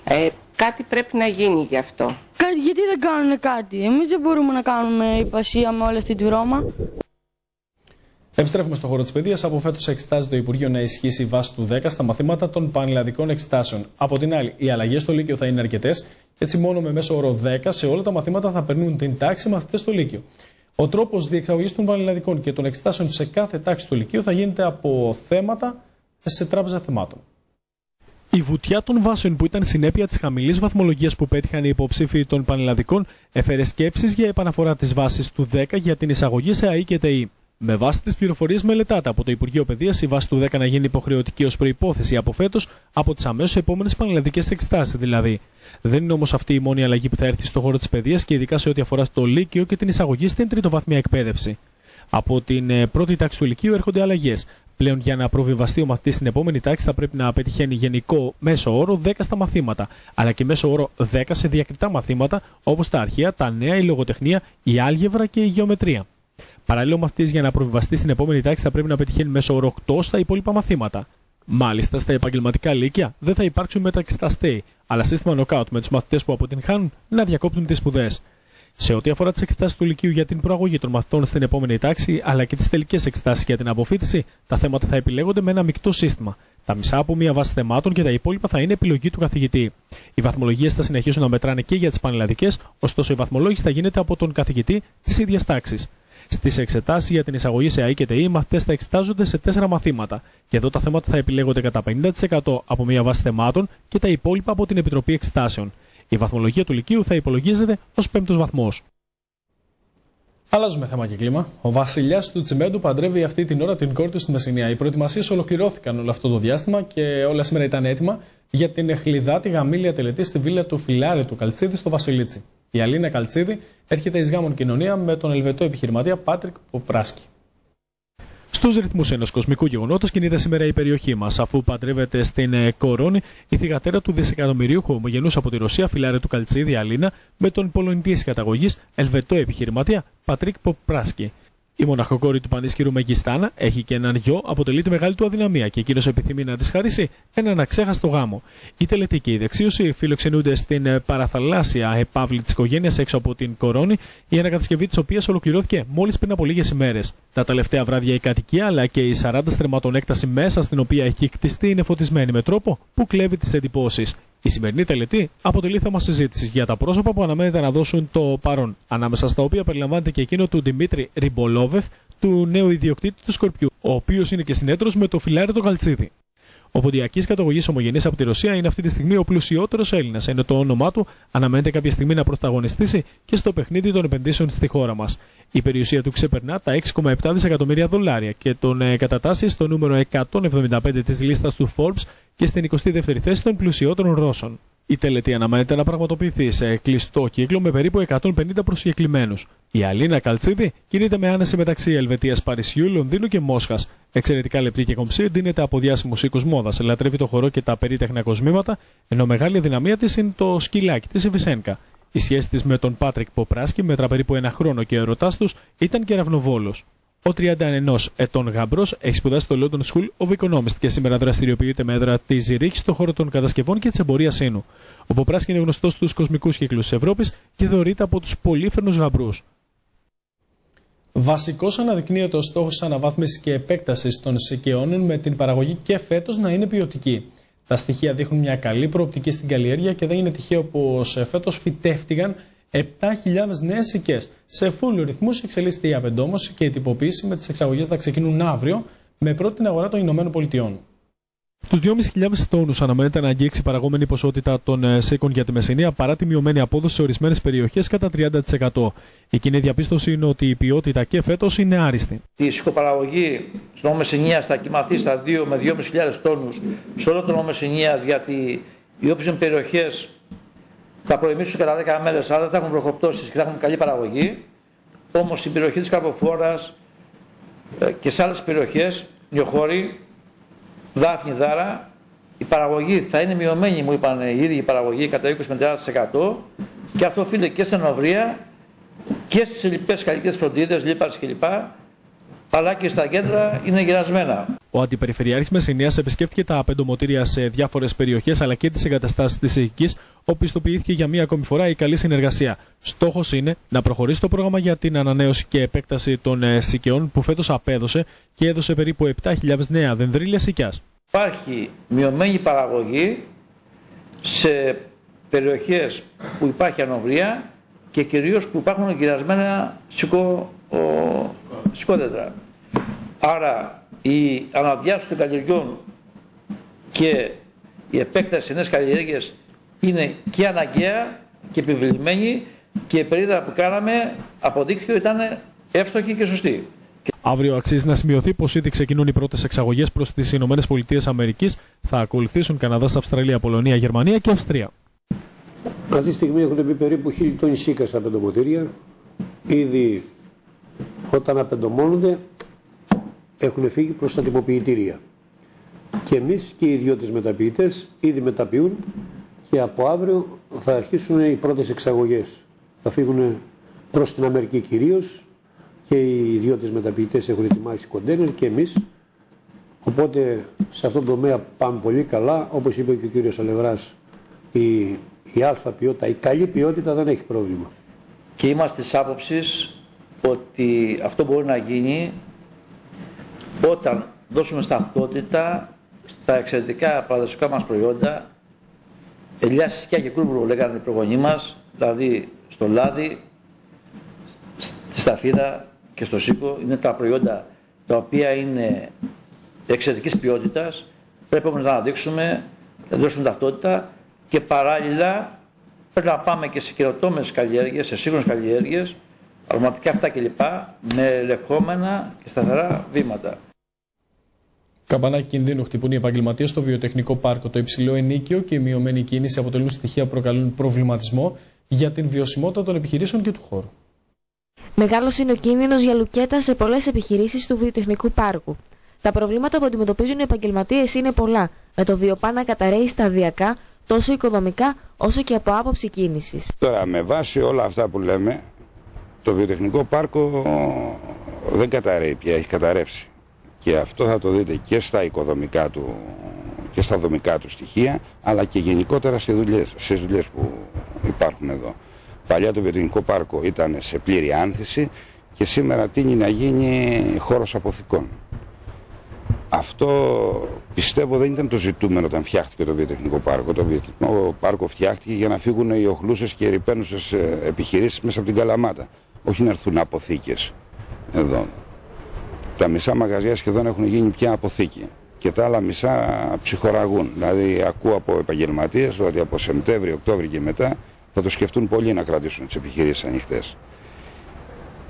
Ε, κάτι πρέπει να γίνει γι' αυτό. Γιατί δεν κάνουν κάτι; Εμείς δεν μπορούμε να κάνουμε υπασία με όλη αυτή τη βρώμα. Επιστρέφουμε στο χώρο της παιδείας. Από φέτος εξετάζει το Υπουργείο να ισχύσει η βάση του 10 στα μαθήματα των πανελλαδικών εξετάσεων. Από την άλλη, οι αλλαγές στο Λύκειο θα είναι αρκετές, έτσι μόνο με μέσο όρο 10 σε όλα τα μαθήματα θα περνούν την τάξη μαθητές στο Λύκειο. Ο τρόπος διεξαγωγής των πανελλαδικών και των εξετάσεων σε κάθε τάξη του Λυκείου θα γίνεται από θέματα σε τράπεζα θεμάτων. Η βουτιά των βάσεων που ήταν συνέπεια της χαμηλής βαθμολογίας που πέτυχαν οι υποψήφοι των πανελλαδικών έφερε σκέψεις για επαναφορά της βάσης του 10 για την εισαγωγή σε ΑΕ και ΤΕΗ. Με βάση τις πληροφορίες μελετάται από το Υπουργείο Παιδείας η βάση του 10 να γίνει υποχρεωτική ως προπόθεση από φέτος από τις αμέσως επόμενες πανελλαδικές εξετάσεις δηλαδή. Δεν είναι όμως αυτή η μόνη αλλαγή που θα έρθει στο χώρο της παιδείας και ειδικά σε ό,τι αφορά το Λύκειο και την εισαγωγή στην τριτοβαθμία εκπαίδευση. Από την ε, πρώτη τάξη του Λυκείου έρχονται αλλαγές. Πλέον για να προβιβαστεί ο μαθητής στην επόμενη τάξη θα πρέπει να πετυχαίνει γενικό μέσο όρο 10 στα μαθήματα, αλλά και μέσο όρο 10 σε διακριτά μαθήματα όπως τα αρχαία, τα νέα, η λογοτεχνία, η άλγευρα και η γεωμετρία. Παράλληλα, ο μαθητή για να προβιβαστεί στην επόμενη τάξη θα πρέπει να πετυχαίνει μέσω όρο 8 στα υπόλοιπα μαθήματα. Μάλιστα, στα επαγγελματικά λύκεια δεν θα υπάρξουν μεταξυταστέοι, αλλά σύστημα νοκάουτ με τους μαθητές που αποτυγχάνουν να διακόπτουν τις σπουδές. Σε ό,τι αφορά τις εξετάσεις του Λυκείου για την προαγωγή των μαθητών στην επόμενη τάξη, αλλά και τις τελικές εξετάσεις για την αποφύτιση, τα θέματα θα επιλέγονται με ένα μεικτό σύστημα. Τα μισά από μία βάση θεμάτων και τα υπόλοιπα θα είναι επιλογή του καθηγητή. Οι βαθμολογίες θα συνεχίσουν να μετράνε και για τις πανελλαδικές, ωστόσο η βαθμολόγηση θα γίνεται από τον καθηγητή της ίδιας τάξης. Στις εξετάσεις για την εισαγωγή σε ΑΕ και ΤΕΗ, οι μαθητές θα εξετάζονται σε τέσσερα μαθήματα. Και εδώ τα θέματα θα επιλέγονται κατά 50% από μία βάση θεμάτων και τα υπόλοιπα από την Επιτροπή Εξετάσεων. Η βαθμολογία του Λυκείου θα υπολογίζεται ως πέμπτος βαθμός. Αλλάζουμε θέμα και κλίμα. Ο βασιλιάς του Τσιμέντου παντρεύει αυτή την ώρα την κόρη του στη Μεσσηνία. Οι προετοιμασίες ολοκληρώθηκαν όλο αυτό το διάστημα και όλα σήμερα ήταν έτοιμα για την χλιδάτη γαμήλια τελετή στη βίλα του Φιλάρη του Καλτσίδη στο Βασιλίτσι. Η Αλίνα Καλτσίδη έρχεται εις γάμων κοινωνία με τον Ελβετό επιχειρηματία Πάτρικ Ποπράσκι. Στους ρυθμούς ενός κοσμικού γεγονότος κινείται σήμερα η περιοχή μας, αφού παντρεύεται στην ε, Κορώνη η θηγατέρα του δισεκατομμυρίου ομογενού από τη Ρωσία φιλάρε του Καλτσίδη Αλίνα με τον πολωνητή καταγωγής Ελβετό επιχειρηματία Πατρίκ Ποπράσκι. Η μοναχοκόρη του πανίσχυρου Μεγιστάνα έχει και έναν γιο, αποτελεί τη μεγάλη του αδυναμία και εκείνος επιθυμεί να της χαρίσει έναν αξέχαστο γάμο. Η τελετή και η δεξίωση φιλοξενούνται στην ε, παραθαλάσσια επάβλη της οικογένειας έξω από την Κορώνη, η ανακατασκευή της οποίας ολοκληρώθηκε μόλις πριν από λίγες ημέρες. Τα τελευταία βράδια η κατοικία αλλά και η 40 στρεμματών έκταση μέσα στην οποία έχει κτιστεί είναι φωτισμένη με τρόπο που κλέβει τις εντυπώσεις. Η σημερινή τελετή αποτελεί θέμα συζήτησης για τα πρόσωπα που αναμένεται να δώσουν το παρόν, ανάμεσα στα οποία περιλαμβάνεται και εκείνο του Δημήτρη Ριμπολόβεφ, του νέου ιδιοκτήτη του Σκορπιού, ο οποίος είναι και συνέτρο με το φιλάρι του Καλτσίδη. Ο ποντιακή καταγωγής ομογενής από τη Ρωσία είναι αυτή τη στιγμή ο πλουσιότερος Έλληνας, ενώ το όνομά του αναμένεται κάποια στιγμή να πρωταγωνιστήσει και στο παιχνίδι των επενδύσεων στη χώρα μας. Η περιουσία του ξεπερνά τα 6,7 δισεκατομμύρια δολάρια και τον ε, κατατάσσει στο νούμερο 175 της λίστας του Forbes και στην 22η θέση των πλουσιότερων Ρώσων. Η τελετή αναμένεται να πραγματοποιηθεί σε κλειστό κύκλο με περίπου 150 προσκεκλημένους. Η Αλίνα Καλτσίδη κινείται με άνεση μεταξύ Ελβετίας Παρισιού, Λονδίνου και Μόσχας. Εξαιρετικά λεπτή και κομψή, δίνεται από διάσημους οίκους μόδας, λατρεύει το χορό και τα περίτεχνα κοσμήματα, ενώ μεγάλη δυναμία της είναι το σκυλάκι της Ευησένκα. Η σχέση της με τον Πάτρικ Ποπράσκι, μέτρα περίπου ένα χρόνο και ο ερωτάς τους, ήταν κεραυνοβόλο. Ο 31 ετών γαμπρό έχει σπουδάσει στο London School of Economics και σήμερα δραστηριοποιείται με έδρα της Ζηρίχη στον χώρο των κατασκευών και της εμπορίας σύνου. Ο Ποπράσκι είναι γνωστός στους κοσμικούς κύκλους της Ευρώπης και θεωρείται από τους πολύφερνους γαμπρού. Βασικός αναδεικνύεται ο στόχο αναβάθμισης και επέκτασης των σικαιώνων με την παραγωγή και φέτος να είναι ποιοτική. Τα στοιχεία δείχνουν μια καλή προοπτική στην καλλιέργεια και δεν είναι τυχαίο πως φέτος φυτεύτηκαν 7.000 νέες σικέ. Σε φούλου ρυθμούς εξελίσσεται η απεντόμωση και η τυποποίηση με τις εξαγωγές να ξεκινούν αύριο με πρώτη την αγορά των Ηνωμένων Πολιτειών. Τους 2.500 τόνους αναμένεται να αγγίξει η παραγόμενη ποσότητα των ε, σέικων για τη Μεσσηνία παρά τη μειωμένη απόδοση σε ορισμένες περιοχές κατά 30%. Η κοινή διαπίστωση είναι ότι η ποιότητα και φέτος είναι άριστη. Η σικοπαραγωγή στο νόμο Μεσσηνία θα κοιμαθεί στα 2 με 2.500 τόνους σε όλο το νόμο Μεσσηνία γιατί οι όποιες περιοχές θα προημήσουν κατά 10 μέρες, αλλά δεν θα έχουν βροχοπτώσεις και θα έχουν καλή παραγωγή. Όμως στην περιοχή της Καρποφόρας ε, και σε άλλες περιοχές, Νιοχώρη, Δάφνη, Δάρα, η παραγωγή θα είναι μειωμένη, μου είπαν οι ίδιοι η παραγωγή κατά 20 και αυτό οφείλεται και στην οβρία και στις λοιπές καλλιτέ φροντίδες, λίπαρες κλπ αλλά και στα κέντρα είναι γυρασμένα. Ο Αντιπεριφερειάρχη Μεσσηνίας επισκέφθηκε τα απεντομοτήρια σε διάφορες περιοχές αλλά και τις εγκαταστάσεις της Υγική, όπου πιστοποιήθηκε για μία ακόμη φορά η καλή συνεργασία. Στόχος είναι να προχωρήσει το πρόγραμμα για την ανανέωση και επέκταση των ε, σικαιών που φέτος απέδωσε και έδωσε περίπου 7.000 νέα δενδρίλια σικιάς. Υπάρχει μειωμένη παραγωγή σε περιοχές που υπάρχει ανοβρία και κυρίως που υπάρχουν γυρασμένα σικο, σκότετρα. Άρα η αναδιάρθρωση των καλλιεργιών και η επέκταση σε νέες καλλιέργειες είναι και αναγκαία και επιβλημένη και η περίοδο που κάναμε αποδείχθηκε ότι ήταν εύστοχη και σωστή. Αύριο αξίζει να σημειωθεί πως ήδη ξεκινούν οι πρώτες εξαγωγές προς τις ΗΠΑ. Θα ακολουθήσουν Καναδάς, Αυστραλία, Πολωνία, Γερμανία και Αυστρία. Αυτή τη στιγμή έχουν μπει περίπου χίλιοι τόνοι σίκα στα πεντομοτήρια. Ήδη όταν απεντομώνονται έχουν φύγει προς τα τυποποιητήρια. Και εμείς και οι ιδιώτες μεταποιητές ήδη μεταποιούν και από αύριο θα αρχίσουν οι πρώτες εξαγωγές. Θα φύγουν προς την Αμερική κυρίως και οι ιδιώτες μεταποιητές έχουν ετοιμάσει κοντένερ και εμείς. Οπότε σε αυτόν τον τομέα πάμε πολύ καλά. Όπως είπε και ο κύριος Αλευράς, η, η αλφα ποιότητα, η καλή ποιότητα δεν έχει πρόβλημα. Και είμαστε της άποψης ότι αυτό μπορεί να γίνει όταν δώσουμε σταθότητα στα εξαιρετικά παραδοσιακά μας προϊόντα. Ελιά, σισκιά και κούρβουρο λέγανε οι προγονείς μας, δηλαδή στο λάδι, στη σταφίδα και στο σίκο είναι τα προϊόντα τα οποία είναι εξαιρετικής ποιότητας. Πρέπει να τα αναδείξουμε, να δώσουμε ταυτότητα και παράλληλα πρέπει να πάμε και σε καινοτόμες καλλιέργειες, σε σύγχρονες καλλιέργειες αλματικά αυτά κλπ. με ελεγχόμενα και σταθερά βήματα. Καμπανάκι κινδύνου χτυπούν οι επαγγελματίες στο βιοτεχνικό πάρκο. Το υψηλό ενίκιο και η μειωμένη κίνηση αποτελούν στοιχεία που προκαλούν προβληματισμό για την βιωσιμότητα των επιχειρήσεων και του χώρου. Μεγάλος είναι ο κίνδυνος για λουκέτα σε πολλές επιχειρήσεις του βιοτεχνικού πάρκου. Τα προβλήματα που αντιμετωπίζουν οι επαγγελματίες είναι πολλά, με το βιοπά να καταραίει σταδιακά τόσο οικοδομικά όσο και από άποψη κίνησης. Τώρα, με βάση όλα αυτά που λέμε, το βιοτεχνικό πάρκο δεν καταραίει πια, έχει καταρρεύσει. Και αυτό θα το δείτε και στα οικοδομικά του και στα δομικά του στοιχεία, αλλά και γενικότερα στις δουλειές, στις δουλειές που υπάρχουν εδώ. Παλιά το βιοτεχνικό πάρκο ήταν σε πλήρη άνθηση και σήμερα τίνει να γίνει χώρος αποθηκών. Αυτό πιστεύω δεν ήταν το ζητούμενο όταν φτιάχτηκε το βιοτεχνικό πάρκο. Το βιοτεχνικό πάρκο φτιάχτηκε για να φύγουν οι οχλούσες και ρηπαίνουσες ε, επιχειρήσεις μέσα από την Καλαμάτα. Όχι να έρθουν αποθήκες εδώ. Τα μισά μαγαζιά σχεδόν έχουν γίνει πια αποθήκη και τα άλλα μισά ψυχοραγούν. Δηλαδή ακούω από επαγγελματίες ότι από Σεπτέμβριο, Οκτώβριο και μετά θα το σκεφτούν πολύ να κρατήσουν τις επιχειρήσεις ανοιχτές.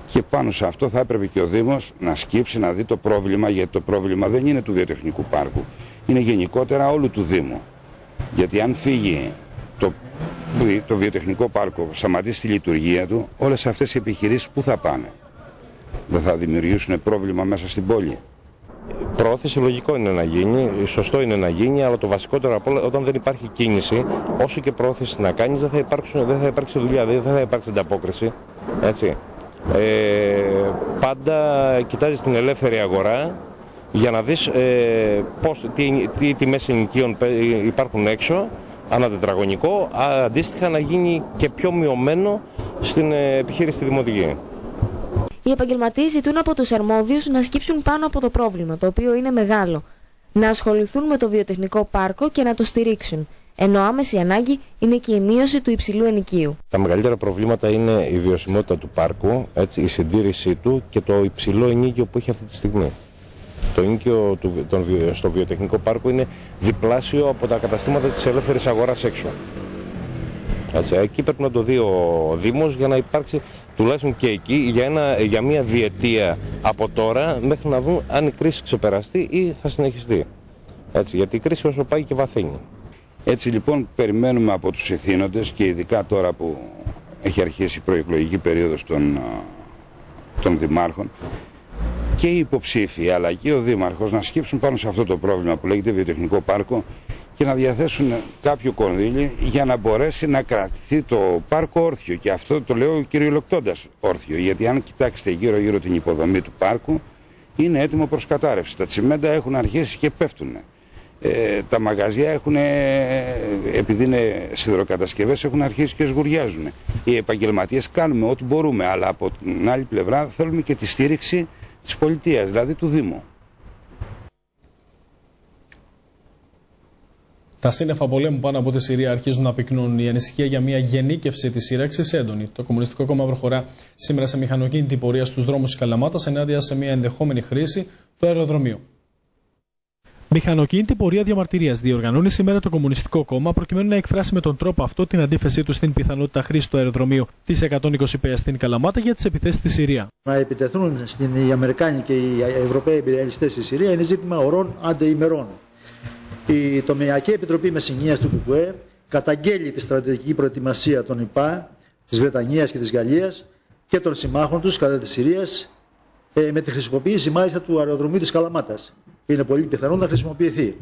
Και πάνω σε αυτό θα έπρεπε και ο Δήμος να σκύψει να δει το πρόβλημα, γιατί το πρόβλημα δεν είναι του βιοτεχνικού πάρκου, είναι γενικότερα όλου του Δήμου. Γιατί αν φύγει το, το βιοτεχνικό πάρκο, σταματήσει τη λειτουργία του, όλες αυτές οι επιχειρήσεις πού θα πάνε; Δεν θα δημιουργήσουν πρόβλημα μέσα στην πόλη; Πρόθεση λογικό είναι να γίνει, σωστό είναι να γίνει, αλλά το βασικότερο από όλα, όταν δεν υπάρχει κίνηση, όσο και πρόθεση να κάνεις, δεν θα, υπάρξουν, δεν θα υπάρξει δουλειά, δεν θα υπάρξει ανταπόκριση. Έτσι. Ε, πάντα κοιτάζεις την ελεύθερη αγορά για να δεις ε, πώς, τι, τι τιμές ενοικίων υπάρχουν έξω ανά τετραγωνικό, αντίστοιχα να γίνει και πιο μειωμένο στην ε, επιχείρηση δημοτική. Οι επαγγελματίες ζητούν από τους αρμόδιους να σκύψουν πάνω από το πρόβλημα, το οποίο είναι μεγάλο, να ασχοληθούν με το βιοτεχνικό πάρκο και να το στηρίξουν. Ενώ άμεση ανάγκη είναι και η μείωση του υψηλού ενοικίου. Τα μεγαλύτερα προβλήματα είναι η βιωσιμότητα του πάρκου, έτσι, η συντήρησή του και το υψηλό ενίκιο που έχει αυτή τη στιγμή. Το ενοίκιο του, τον, στο βιοτεχνικό πάρκο είναι διπλάσιο από τα καταστήματα της ελεύθερης αγοράς έξω. Έτσι, εκεί πρέπει να το δει ο Δήμος για να υπάρξει τουλάχιστον και εκεί για, ένα, για μια διετία από τώρα μέχρι να δουν αν η κρίση ξεπεραστεί ή θα συνεχιστεί. Έτσι, γιατί η κρίση όσο πάει και βαθύνει. Έτσι λοιπόν περιμένουμε από τους ηθήνοντες και ειδικά τώρα που έχει αρχίσει η προεκλογική περίοδος των, των δημάρχων και οι υποψήφοι αλλά και ο Δήμαρχος να σκύψουν πάνω σε αυτό το πρόβλημα που λέγεται βιοτεχνικό πάρκο και να διαθέσουν κάποιο κονδύλι για να μπορέσει να κρατηθεί το πάρκο όρθιο. Και αυτό το λέω κυριολεκτώντας όρθιο. Γιατί αν κοιτάξετε γύρω-γύρω την υποδομή του πάρκου, είναι έτοιμο προς κατάρρευση. Τα τσιμέντα έχουν αρχίσει και πέφτουν. Ε, τα μαγαζιά έχουν, επειδή είναι σιδηροκατασκευές, έχουν αρχίσει και σγουριάζουν. Οι επαγγελματίες κάνουμε ό,τι μπορούμε, αλλά από την άλλη πλευρά θέλουμε και τη στήριξη της πολιτείας, δηλαδή του Δήμου. Τα σύννεφα πολέμου πάνω από τη Συρία αρχίζουν να πυκνούν. Η ανησυχία για μια γενίκευση της σύραξη έντονη. Το Κομμουνιστικό Κόμμα προχωρά σήμερα σε μηχανοκίνητη πορεία στους δρόμους της Καλαμάτας ενάντια σε μια ενδεχόμενη χρήση του αεροδρομίου. Μηχανοκίνητη πορεία διαμαρτυρίας διοργανώνει σήμερα το Κομμουνιστικό Κόμμα προκειμένου να εκφράσει με τον τρόπο αυτό την αντίθεσή του στην πιθανότητα χρήση του αεροδρομίου της 125 στην Καλαμάτα για τις επιθέσεις στη Συρία. Να επιτεθούν στην οι Αμερικάνοι και οι Ευρωπαίοι εμπειριαλιστές στη Συρία είναι ζήτημα ωρών αντεημερών. Η Τομεακή Επιτροπή Μεσηνίας του ΚΚΕ καταγγέλει τη στρατηγική προετοιμασία των ΙΠΑ, της Βρετανίας και της Γαλλίας και των συμμάχων τους κατά της Συρίας ε, με τη χρησιμοποίηση μάλιστα του αεροδρομίου της Καλαμάτας. Είναι πολύ πιθανό να χρησιμοποιηθεί.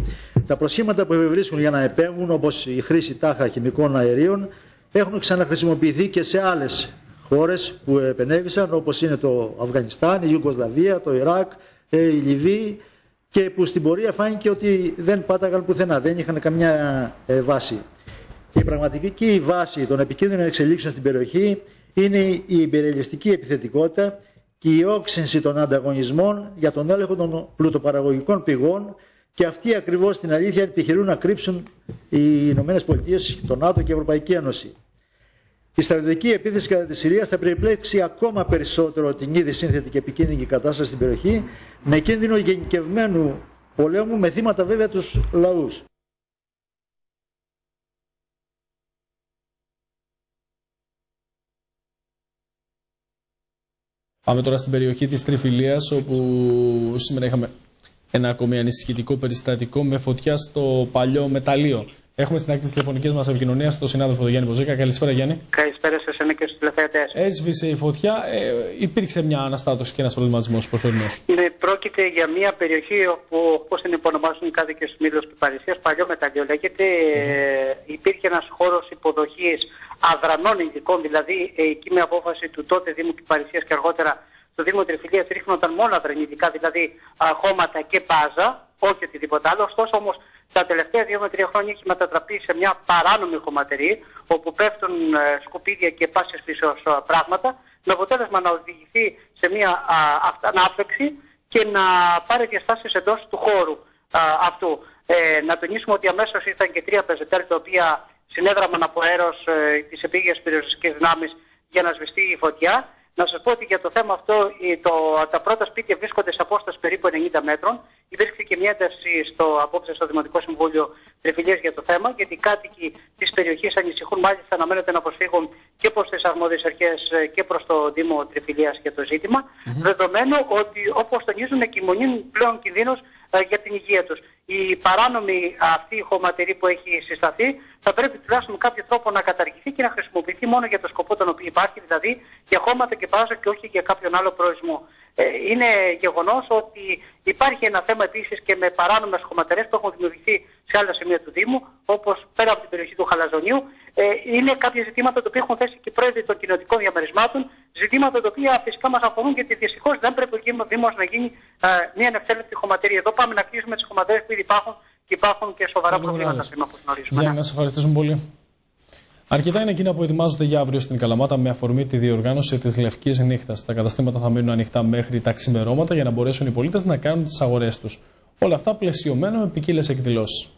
Τα προσχήματα που ευευρίσκουν για να επέμβουν, όπως η χρήση τάχα χημικών αερίων, έχουν ξαναχρησιμοποιηθεί και σε άλλες χώρες που επενέβησαν, όπως είναι το Αφγανιστάν, η Ιουγκοσλαβία, το Ιράκ, ε, η Λιβύη και που στην πορεία φάνηκε ότι δεν πάταγαν πουθενά, δεν είχαν καμιά ε, βάση. Η πραγματική βάση των επικίνδυνων εξελίξεων στην περιοχή είναι η υπερελιστική επιθετικότητα και η όξυνση των ανταγωνισμών για τον έλεγχο των πλουτοπαραγωγικών πηγών και αυτοί ακριβώς στην αλήθεια επιχειρούν να κρύψουν οι Ηνωμένες Πολιτείες, το ΝΑΤΟ και η Ευρωπαϊκή Ένωση. Η στρατιωτική επίθεση κατά της Συρίας θα περιπλέξει ακόμα περισσότερο την ήδη σύνθετη και επικίνδυνη κατάσταση στην περιοχή, με κίνδυνο γενικευμένου πολέμου, με θύματα βέβαια τους λαούς. Πάμε τώρα στην περιοχή της Τριφυλίας, όπου σήμερα είχαμε ένα ακόμη ανησυχητικό περιστατικό με φωτιά στο παλιό μεταλλείο. Έχουμε στην άκρη τη τηλεφωνικής μας επικοινωνίας τον συνάδελφο τον Γιάννη Βοζέκα. Καλησπέρα, Γιάννη. Καλησπέρα σε εσένα και στους τηλεθεατές. Έσβησε η φωτιά. Ε, υπήρξε μια αναστάτωση και ένας προβληματισμός προσωρινό. Ναι, πρόκειται για μια περιοχή όπου, όπως την υπονομάζουν οι κάδικε του Μήλο Πιπαρισία, παλιό μεταλλείο λέγεται, ε, υπήρχε ένας χώρος υποδοχής αδρανών ειδικών, δηλαδή ε, εκεί με απόφαση του τότε Δήμου Πιπαρισία και αργότερα του Δήμου Τριφυλίας ρίχνονταν μόνο αδρανητικά, δηλαδή α, χώματα και πάζα, όχι οτιδήποτε άλλο. Ωστόσο όμως τα τελευταία δύο με τρία χρόνια έχει μετατραπεί σε μια παράνομη χωματερή, όπου πέφτουν ε, σκουπίδια και πάση φύσεω πράγματα, με αποτέλεσμα να οδηγηθεί σε μια ανάπτυξη και να πάρει διαστάσεις εντός του χώρου α, αυτού. Ε, να τονίσουμε ότι αμέσως ήρθαν και τρία πεζετέρ τα οποία συνέδραμαν από αέρος ε, τις επίγειες περιοριστικέ δυνάμεις για να σβηστεί η φωτιά. Να σας πω ότι για το θέμα αυτό το, τα πρώτα σπίτια βρίσκονται σε απόσταση περίπου 90 μέτρων. Υπήρξε και μια ένταση στο απόψε στο Δημοτικό Συμβούλιο Τρεφιλία για το θέμα, γιατί οι κάτοικοι της περιοχής ανησυχούν, μάλιστα αναμένεται να προσφύγουν και προς τις αρμόδιες αρχές και προς το Δήμο Τρεφιλία για το ζήτημα. Mm-hmm. Δεδομένου ότι, όπως τονίζουν, κοινωνούν πλέον κινδύνους ε, για την υγεία τους. Η παράνομη αυτή η χωματερή που έχει συσταθεί θα πρέπει τουλάχιστον με κάποιο τρόπο να καταργηθεί και να χρησιμοποιηθεί μόνο για το σκοπό τον οποίο υπάρχει, δηλαδή για χώματα και πάζα και όχι για κάποιον άλλο προορισμό. Ε, είναι γεγονός ότι υπάρχει ένα θέμα επίσης και με παράνομες χωματερές που έχουν δημιουργηθεί σε άλλα σημεία του Δήμου, όπως πέρα από την περιοχή του Χαλαζονίου. Ε, είναι κάποια ζητήματα τα οποία έχουν θέσει και οι πρόεδροι των κοινωτικών διαμερισμάτων, ζητήματα τα οποία φυσικά μας αφορούν γιατί δυστυχώς δεν πρέπει ο Δήμο να γίνει ε, μια ανευθέλεπτη χωματερή. Εδώ πάμε να κλείσουμε τις χωματερές που ήδη υπάρχουν και υπάρχουν και σοβαρά προβλήματα όπω γνωρίζουμε. Για να σα ευχαριστήσουμε πολύ. Αρκετά είναι εκείνα που ετοιμάζονται για αύριο στην Καλαμάτα με αφορμή τη διοργάνωση της Λευκής Νύχτας. Τα καταστήματα θα μείνουν ανοιχτά μέχρι τα ξημερώματα για να μπορέσουν οι πολίτες να κάνουν τις αγορές τους. Όλα αυτά πλαισιωμένα με ποικίλες εκδηλώσεις.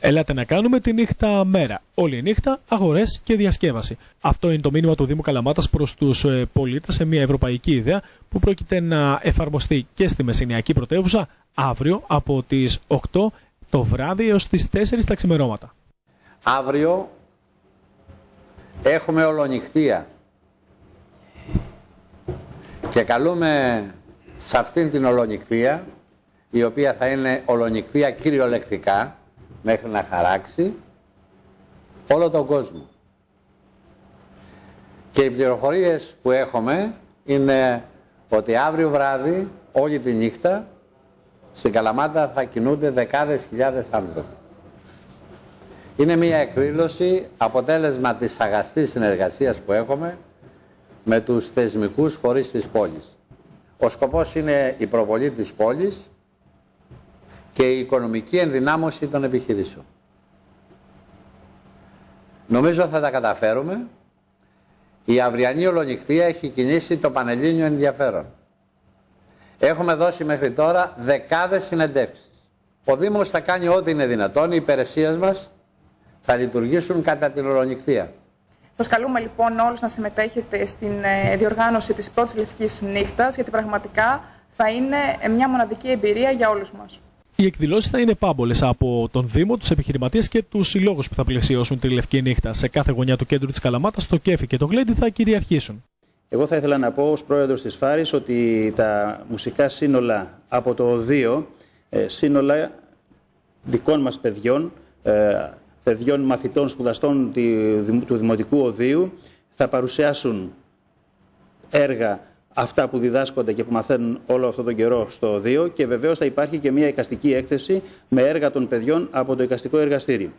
Έλατε να κάνουμε τη νύχτα μέρα. Όλη η νύχτα, αγορές και διασκεύαση. Αυτό είναι το μήνυμα του Δήμου Καλαμάτας προς τους ε, πολίτες σε μια ευρωπαϊκή ιδέα που πρόκειται να εφαρμοστεί και στη Μεσσηνιακή Πρωτεύουσα αύριο από τις 8 το βράδυ έως τις 4 τα ξημερώματα. Αύριο έχουμε ολονυχτία και καλούμε σε αυτήν την ολονυχτία η οποία θα είναι ολονυχτία κυριολεκτικά μέχρι να χαράξει όλο τον κόσμο. Και οι πληροφορίες που έχουμε είναι ότι αύριο βράδυ όλη τη νύχτα στην Καλαμάτα θα κινούνται δεκάδες χιλιάδες άνθρωποι. Είναι μια εκδήλωση αποτέλεσμα της αγαστής συνεργασίας που έχουμε με τους θεσμικούς φορείς της πόλης. Ο σκοπός είναι η προβολή της πόλης και η οικονομική ενδυνάμωση των επιχειρήσεων. Νομίζω θα τα καταφέρουμε. Η αυριανή ολονυχτία έχει κινήσει το πανελλήνιο ενδιαφέρον. Έχουμε δώσει μέχρι τώρα δεκάδες συνεντεύξεις. Ο Δήμος θα κάνει ό,τι είναι δυνατόν, οι υπηρεσίες μας θα λειτουργήσουν κατά την ορονικτία. Σας καλούμε λοιπόν όλους να συμμετέχετε στην ε, διοργάνωση της πρώτης Λευκής Νύχτας, γιατί πραγματικά θα είναι μια μοναδική εμπειρία για όλους μας. Οι εκδηλώσεις θα είναι πάμπολες από τον Δήμο, τους επιχειρηματίες και τους συλλόγους που θα πλαισιώσουν τη Λευκή Νύχτα. Σε κάθε γωνιά του κέντρου της Καλαμάτας, το κέφι και το γλέντι θα κυριαρχήσουν. Εγώ θα ήθελα να πω ως πρόεδρος της Φάρης ότι τα μουσικά σύνολα από το ΟΔΙΟ, ε, σύνολα δικών μας παιδιών, ε, παιδιών μαθητών σπουδαστών του Δημοτικού Οδείου θα παρουσιάσουν έργα αυτά που διδάσκονται και που μαθαίνουν όλο αυτόν τον καιρό στο Οδείο και βεβαίως θα υπάρχει και μια εικαστική έκθεση με έργα των παιδιών από το εικαστικό εργαστήριο.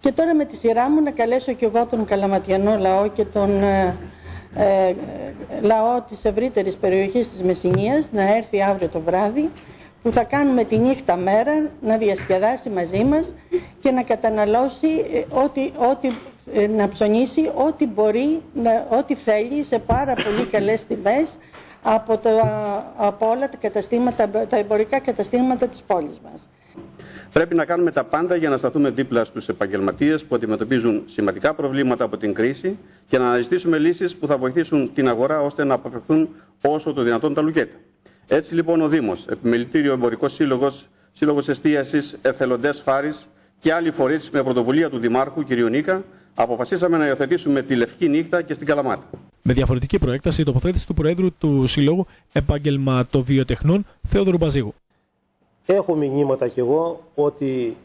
Και τώρα με τη σειρά μου να καλέσω και εγώ τον Καλαματιανό λαό και τον ε, ε λαό της ευρύτερης περιοχής της Μεσσηνίας να έρθει αύριο το βράδυ που θα κάνουμε τη νύχτα μέρα να διασκεδάσει μαζί μας και να καταναλώσει ε, ό,τι, ό,τι ε, να ψωνίσει ό,τι μπορεί, ό,τι θέλει σε πάρα πολύ καλές τιμές από, το, από όλα τα, καταστήματα, τα εμπορικά καταστήματα της πόλης μας. Πρέπει να κάνουμε τα πάντα για να σταθούμε δίπλα στους επαγγελματίες που αντιμετωπίζουν σημαντικά προβλήματα από την κρίση και να αναζητήσουμε λύσεις που θα βοηθήσουν την αγορά ώστε να αποφευχθούν όσο το δυνατόν τα λουκέτα. Έτσι λοιπόν ο Δήμος, Επιμελητήριο Εμπορικός Σύλλογος, Σύλλογος Εστίασης, Εθελοντές Φάρης και άλλοι φορείς με πρωτοβουλία του Δημάρχου κ. Νίκα αποφασίσαμε να υιοθετήσουμε τη Λευκή Νύχτα και στην Καλαμάτα. Με διαφορετική προέκταση η τοποθέτηση του Προέδρου του Συλλόγου Επαγγελματοβιοτεχνών Θεόδωρου Μπαζίγου. Έχω μηνύματα κι εγώ ότι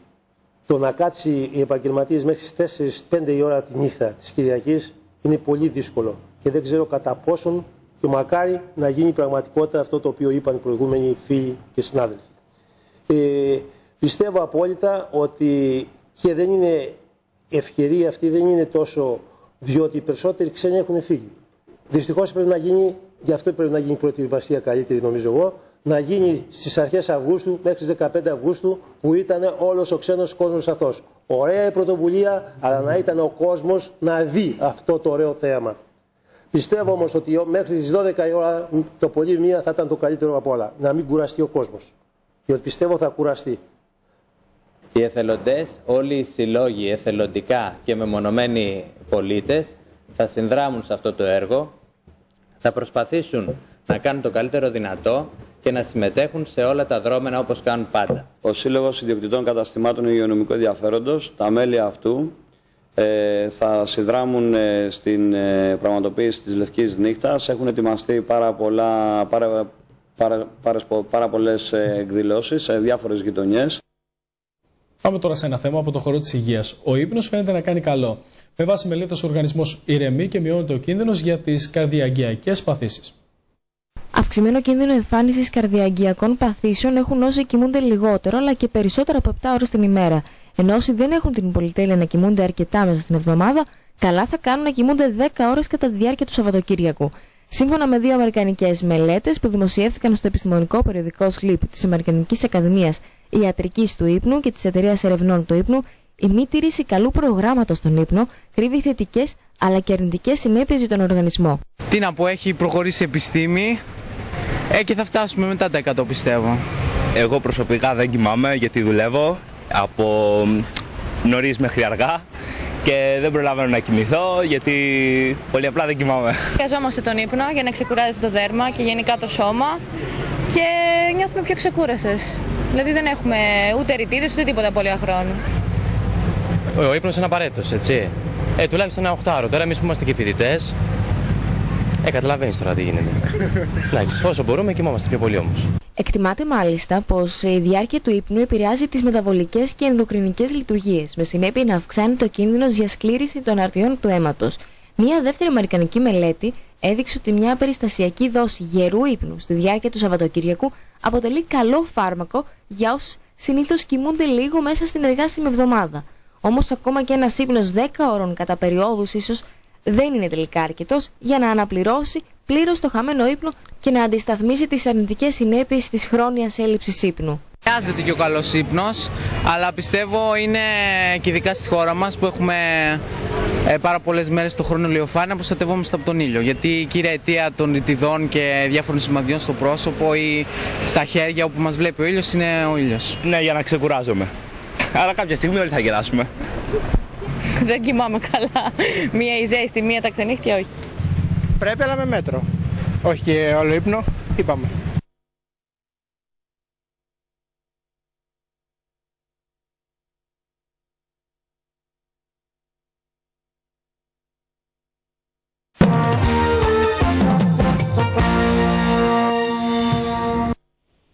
το να κάτσει οι επαγγελματίες μέχρι τι 4-5 η ώρα τη νύχτα της Κυριακής είναι πολύ δύσκολο και δεν ξέρω κατά πόσον και μακάρι να γίνει πραγματικότητα αυτό το οποίο είπαν οι προηγούμενοι φίλοι και συνάδελφοι. Ε, πιστεύω απόλυτα ότι και δεν είναι ευκαιρία αυτή, δεν είναι τόσο διότι οι περισσότεροι ξένοι έχουν φύγει. Δυστυχώς πρέπει να γίνει, γι' αυτό πρέπει να γίνει η προετοιμασία καλύτερη νομίζω εγώ, να γίνει στις αρχές Αυγούστου μέχρι τις 15 Αυγούστου που ήταν όλος ο ξένος κόσμος αυτός. Ωραία η πρωτοβουλία, αλλά να ήταν ο κόσμος να δει αυτό το ωραίο θέαμα. Πιστεύω όμως ότι μέχρι τις 12 η ώρα το πολύ μία θα ήταν το καλύτερο από όλα. Να μην κουραστεί ο κόσμος. Διότι πιστεύω θα κουραστεί. Οι εθελοντές, όλοι οι συλλόγοι εθελοντικά και μεμονωμένοι πολίτες θα συνδράμουν σε αυτό το έργο, θα προσπαθήσουν να κάνουν το καλύτερο δυνατό και να συμμετέχουν σε όλα τα δρόμενα όπως κάνουν πάντα. Ο Σύλλογος Ιδιοκτητών Καταστημάτων Υγειονομικού Ενδιαφέροντος, τα μέλη αυτού, ε, θα συνδράμουν ε, στην ε, πραγματοποίηση της Λευκής Νύχτας. Έχουν ετοιμαστεί πάρα, πολλά, πάρα, πάρα, πάρα, πάρα πολλές ε, εκδηλώσεις σε διάφορες γειτονιές. Πάμε τώρα σε ένα θέμα από το χώρο της υγείας. Ο ύπνος φαίνεται να κάνει καλό. Με βάση μελέτες, ο οργανισμός ηρεμεί και μειώνεται ο κίνδυνος για τις καρδιαγγειακές παθήσεις. Αυξημένο κίνδυνο εμφάνισης καρδιαγγειακών παθήσεων έχουν όσοι κοιμούνται λιγότερο αλλά και περισσότερο από 7 ώρες την ημέρα. Ενώ όσοι δεν έχουν την πολυτέλεια να κοιμούνται αρκετά μέσα στην εβδομάδα, καλά θα κάνουν να κοιμούνται 10 ώρες κατά τη διάρκεια του Σαββατοκύριακου. Σύμφωνα με δύο Αμερικανικές μελέτες που δημοσιεύτηκαν στο επιστημονικό περιοδικό Sleep της Αμερικανικής Ακαδημίας Ιατρική του Ήπνου και της Εταιρείας Ερευνών του Ήπνου, η μη τήρηση καλού προγράμματος στον ύπνο κρύβει θετικές αλλά και αρνητικές συνέπειες για τον οργανισμό. Τι να πω, έχει προχωρήσει η επιστήμη ε, και θα φτάσουμε μετά τα 100 πιστεύω. Εγώ προσωπικά δεν κοιμάμαι γιατί δουλεύω από νωρίς μέχρι αργά και δεν προλαβαίνω να κοιμηθώ γιατί πολύ απλά δεν κοιμάμαι. Χρειαζόμαστε τον ύπνο για να ξεκουράζει το δέρμα και γενικά το σώμα και νιώθουμε πιο ξεκούρασες. Δηλαδή δεν έχουμε ούτε ρητίδες ούτε τίποτα πολύ χρόνο. Ο ύπνος είναι απαραίτητος, έτσι. Ε, τουλάχιστον ένα οχτάρο. Τώρα εμείς που είμαστε και φοιτητές, ε, καταλαβαίνεις τώρα τι γίνεται. Εντάξει, όσο μπορούμε, κοιμόμαστε πιο πολύ όμως. Εκτιμάται μάλιστα πως η διάρκεια του ύπνου επηρεάζει τις μεταβολικές και ενδοκρινικές λειτουργίες, με συνέπεια να αυξάνει το κίνδυνο για σκλήρηση των αρτιών του αίματος. Μία δεύτερη αμερικανική μελέτη έδειξε ότι μια περιστασιακή δόση γερού ύπνου στη διάρκεια του Σαββατοκύριακου αποτελεί καλό φάρμακο για όσους συνήθως κοιμούνται λίγο μέσα στην εργάσιμη εβδομάδα. Όμως, ακόμα και ένας ύπνος 10 ώρων κατά περιόδους ίσως δεν είναι τελικά αρκετός για να αναπληρώσει πλήρως το χαμένο ύπνο και να αντισταθμίσει τις αρνητικές συνέπειες της χρόνιας έλλειψης ύπνου. Χρειάζεται και ο καλός ύπνος, αλλά πιστεύω είναι και ειδικά στη χώρα μας που έχουμε ε, πάρα πολλές μέρες το χρόνο ηλιοφάνεια να προστατευόμαστε από τον ήλιο. Γιατί η κύρια αιτία των ρητιδών και διάφορων σημαντιών στο πρόσωπο ή στα χέρια όπου μας βλέπει ο ήλιος είναι ο ήλιος. Ναι, για να ξεκουράζομαι. Αλλά κάποια στιγμή όλοι θα γεράσουμε. δεν κοιμάμαι καλά. Μία η ζέστη, μία τα ξενύχτια, όχι. Πρέπει, αλλά με μέτρο. Όχι και όλο ύπνο, είπαμε.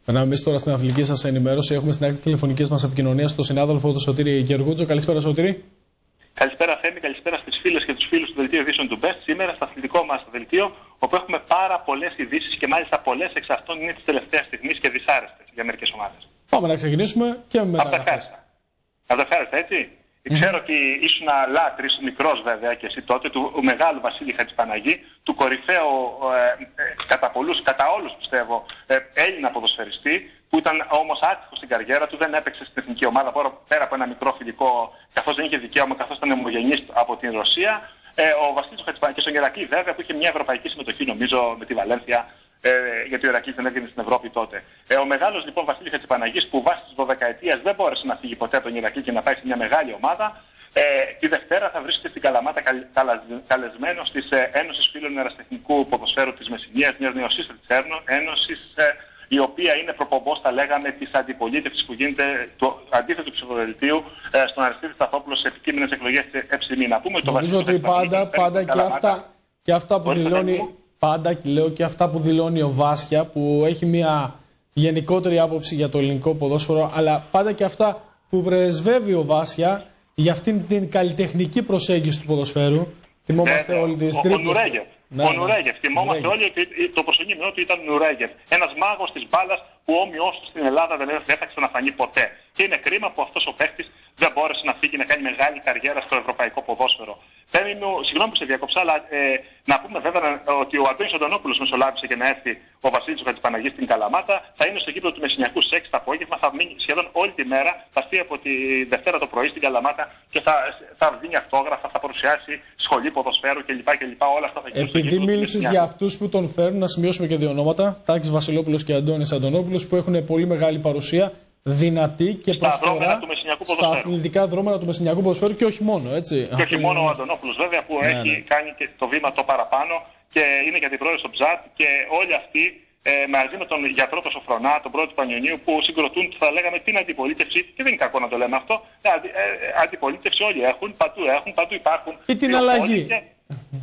Περνάμε εμεί τώρα στην αθλητική σας ενημέρωση. Έχουμε στην άκρη τηλεφωνική μας επικοινωνία στον συνάδελφο του Σωτήρη Γεργούτζο. Καλησπέρα, Σωτήρη. Καλησπέρα, Θέμη. Καλησπέρα στι φίλε και τους φίλους του Δελτίου Ειδήσεων του Best. Σήμερα στο αθλητικό μας δελτίο, όπου έχουμε πάρα πολλές ειδήσεις και μάλιστα πολλές εξ αυτών είναι της τελευταίας στιγμής και δυσάρεστες για μερικές ομάδες. Πάμε να ξεκινήσουμε και με τα Από τα έτσι. Mm. Ξέρω ότι ήσουν λάτρης, μικρός βέβαια και εσύ τότε, του μεγάλου Βασίλη Χατζηπαναγή, του κορυφαίου ε, ε, κατά πολλούς, κατά όλους πιστεύω, ε, Έλληνα ποδοσφαιριστή, που ήταν όμως άτυχος στην καριέρα του, δεν έπαιξε στην εθνική ομάδα πέρα από ένα μικρό φιλικό, καθώς δεν είχε δικαίωμα, καθώς ήταν αιμογενή από την Ρωσία. Ε, ο Βασίλης Χατζηπαναγή και στον Γερακή βέβαια, που είχε μια ευρωπαϊκή συμμετοχή νομίζω με τη Βαλένθια ε, γιατί ο Ηρακλής δεν έγινε στην Ευρώπη τότε. Ε, ο μεγάλος λοιπόν Βασίλης Χατζηπαναγή που βάσει της 12 δεν μπόρεσε να φύγει ποτέ από τον Ηρακλή και να πάει σε μια μεγάλη ομάδα, ε, τη Δευτέρα θα βρίσκεται στην Καλαμάτα καλεσμένος της ε, Ένωσης Φίλων Εραστεχνικού Ποδοσφαίρου της Μεσηνία, μιας νεοσύστατη ένωσης, ε, η οποία είναι προπομπός, θα λέγαμε, της αντιπολίτευσης που γίνεται το αντίθετο ψηφοδελτίου ε, στον Αριστίδη Σταθόπουλος σε επικείμενες εκλογές τη ΕΨΜ. Να πούμε Νομίζω ότι πάντα, πάντα και αυτά, Και αυτά που δηλώνει, πάντα και λέω και αυτά που δηλώνει ο Βάσια, που έχει μια γενικότερη άποψη για το ελληνικό ποδόσφαιρο, αλλά πάντα και αυτά που πρεσβεύει ο Βάσια για αυτήν την καλλιτεχνική προσέγγιση του ποδοσφαίρου. Θυμόμαστε Ναι, όλοι τις ο- Ο τρίπλες. Νουρέγεφ. Ναι, ο ναι. Νουρέγεφ. Θυμόμαστε Νουρέγεφ. όλοι ότι το προσωνύμιό του ήταν Νουρέγεφ. Ένας μάγος της μπάλας που όμοιός του στην Ελλάδα δεν δεν θα ξαναφανεί ποτέ. Και είναι κρίμα που αυτός ο παίχτη δεν μπόρεσε να φύγει να κάνει μεγάλη καριέρα στο ευρωπαϊκό ποδόσφαιρο. Δεν είμαι, ο- συγγνώμη που σε διακόψα, αλλά ε, να πούμε βέβαια ότι ο Αντώνης Αντωνόπουλος μεσολάβησε και να έρθει ο Βασίλη Χατζηπαναγή στην Καλαμάτα. Θα είναι στο γήπεδο του Μεσηνιακού σε 6 το απόγευμα. Θα μείνει σχεδόν όλη τη μέρα. Θα στείλει από τη Δευτέρα το πρωί στην Καλαμάτα και θα, θα δίνει αυτόγραφα, θα παρουσιάσει σχολή ποδοσφαίρου κλπ. κλπ. Όλα αυτά θα γίνουν στο Επειδή γήπεδο του μίλησες Μεσηνιακού. για αυτούς που τον φέρνουν, να σημειώσουμε και δύο ονόματα. Τάξη Βασιλόπουλος και Αντώνης Αντωνόπουλος που έχουν πολύ μεγάλη παρουσία, δυνατή και Στα προσφορά δρόμενα του Μεσηνιακού στα ποδοσφαίρου. αθλητικά δρόμενα του Μεσηνιακού ποδοσφαίρου και όχι μόνο, έτσι. Και όχι μόνο ο Αντωνόπουλος, βέβαια, που Ναι, έχει ναι. κάνει και το βήμα το παραπάνω και είναι και αντιπρόεδρος στο Ψάτ και όλοι αυτοί ε, μαζί με τον γιατρό τον Σοφρονά, τον πρόεδρο του Πανιωνίου, που συγκροτούν, θα λέγαμε, την αντιπολίτευση. Και δεν είναι κακό να το λέμε αυτό. Ε, αντι- ε, ε, αντιπολίτευση όλοι έχουν, παντού έχουν, παντού υπάρχουν. Ή την δύο αλλαγή. πόλοι και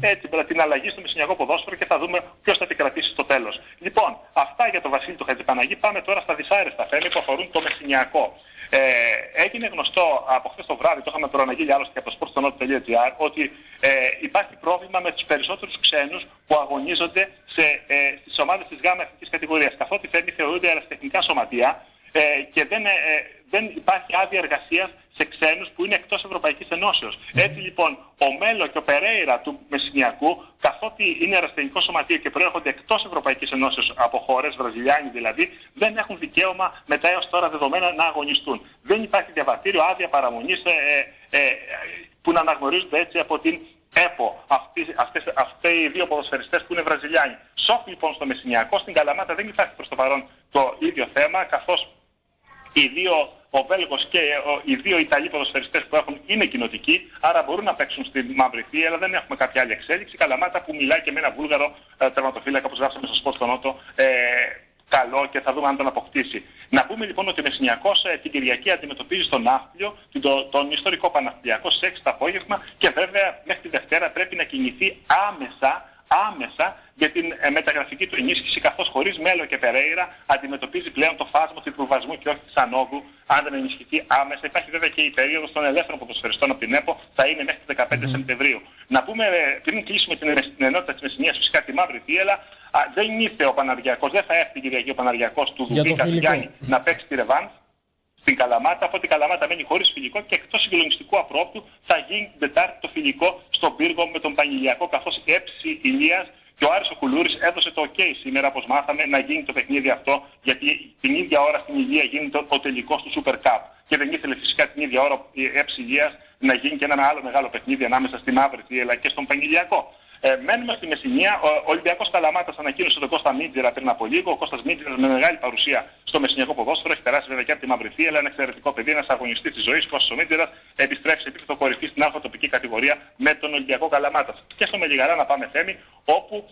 Έτσι, με την αλλαγή στο μεσηνιακό ποδόσφαιρο και θα δούμε ποιος θα επικρατήσει στο τέλος. Λοιπόν, αυτά για τον Βασίλη του Χατζηπαναγή. Πάμε τώρα στα δυσάρεστα θέμη που αφορούν το μεσηνιακό. Ε, έγινε γνωστό από χθες το βράδυ, το είχαμε προαναγγείλει άλλωστε και από το sportstonot.gr, ότι ε, υπάρχει πρόβλημα με τους περισσότερους ξένους που αγωνίζονται σε, ε, στις ομάδες της ΓΑΜΑ εθνικής κατηγορίας. Καθότι θέμη θεωρούνται αεραστεχνικά σωματεία ε, και δεν, ε, ε, δεν υπάρχει άδεια εργασίας σε ξένους που είναι εκτός Ευρωπαϊκής Ενώσεως. Έτσι λοιπόν, ο Μέλο και ο Περέιρα του Μεσηνιακού, καθότι είναι αεραστεχνικό σωματείο και προέρχονται εκτός Ευρωπαϊκής Ενώσεως από χώρες, Βραζιλιάνοι δηλαδή, δεν έχουν δικαίωμα με τα έως τώρα δεδομένα να αγωνιστούν. Δεν υπάρχει διαβατήριο άδεια παραμονής ε, ε, ε, που να αναγνωρίζονται έτσι από την ΕΠΟ. Αυτοί, αυτές, αυτοί οι δύο ποδοσφαιριστές που είναι Βραζιλιάνοι. Σοφ λοιπόν στο Μεσηνιακό, στην Καλαμάτα δεν υπάρχει προς το παρόν το ίδιο θέμα, καθώς οι δύο, ο Βέλγος και ο- οι δύο Ιταλοί ποδοσφαιριστές που έχουν είναι κοινοτικοί, άρα μπορούν να παίξουν στη μαύρη θεία, αλλά δεν έχουμε κάποια άλλη εξέλιξη. Καλαμάτα που μιλάει και με ένα βούλγαρο ε, τερματοφύλακα, όπως γράψαμε στο Σπορ στο Νότο, ε, καλό και θα δούμε αν τον αποκτήσει. Να πούμε λοιπόν ότι ο Μεσηνιακός ε, την Κυριακή αντιμετωπίζει στον Ναύπλιο, τον, τον ιστορικό Παναθυλιακό, σε 6 το απόγευμα και βέβαια μέχρι τη Δευτέρα πρέπει να κινηθεί άμεσα άμεσα για την ε, μεταγραφική του ενίσχυση, καθώς χωρίς Μέλο και Περέιρα αντιμετωπίζει πλέον το φάσμα του υποβασμού και όχι της ανόγκου, αν δεν ενισχυθεί άμεσα. Υπάρχει βέβαια και η περίοδος των ελεύθερων ποδοσφαιριστών από την ΕΠΟ, θα είναι μέχρι τις 15 Σεπτεμβρίου. Να πούμε, ε, πριν κλείσουμε την, ε- την ενότητα της Μεσηνία, φυσικά τη Μαύρη Θύελα, α, δεν ήρθε ο Παναριακό, δεν θα έρθει την Κυριακή ο Παναριακό του Για το Δουβίκα φιλικό. Γιάννη να παίξει τη Ρεβάνς στην Καλαμάτα, από την Καλαμάτα μένει χωρίς φιλικό και εκτός συγκλονιστικού απρόπτου θα γίνει την Τετάρτη το φιλικό στον πύργο με τον Πανηλιακό, καθώς η έψη ηλίας και ο Άρης ο Κουλούρης έδωσε το OK σήμερα, όπως μάθαμε, να γίνει το παιχνίδι αυτό, γιατί την ίδια ώρα στην Ηλία γίνεται ο τελικός του Super Cup. Και δεν ήθελε φυσικά την ίδια ώρα η έψη ηλίας να γίνει και ένα άλλο μεγάλο παιχνίδι ανάμεσα στη Μαύρη Θύελα και στον Πανηλιακό. Ε, μένουμε στη Μεσσηνία. Ο Ολυμπιακός Καλαμάτας ανακοίνωσε τον Κώστα Μίτζερα πριν από λίγο. Ο Κώστας Μίτζερας με μεγάλη παρουσία στο Μεσσηνιακό ποδόσφαιρο. Έχει περάσει βέβαια και από τη Μαυριθία, αλλά είναι εξαιρετικό παιδί, ένας αγωνιστής της ζωής. Κώστας ο Μίτζερας επιστρέφει σε επίπεδο κορυφή στην αλφα τοπική κατηγορία με τον Ολυμπιακό Καλαμάτας. Και στο Μελιγαρά να πάμε θέμη, όπου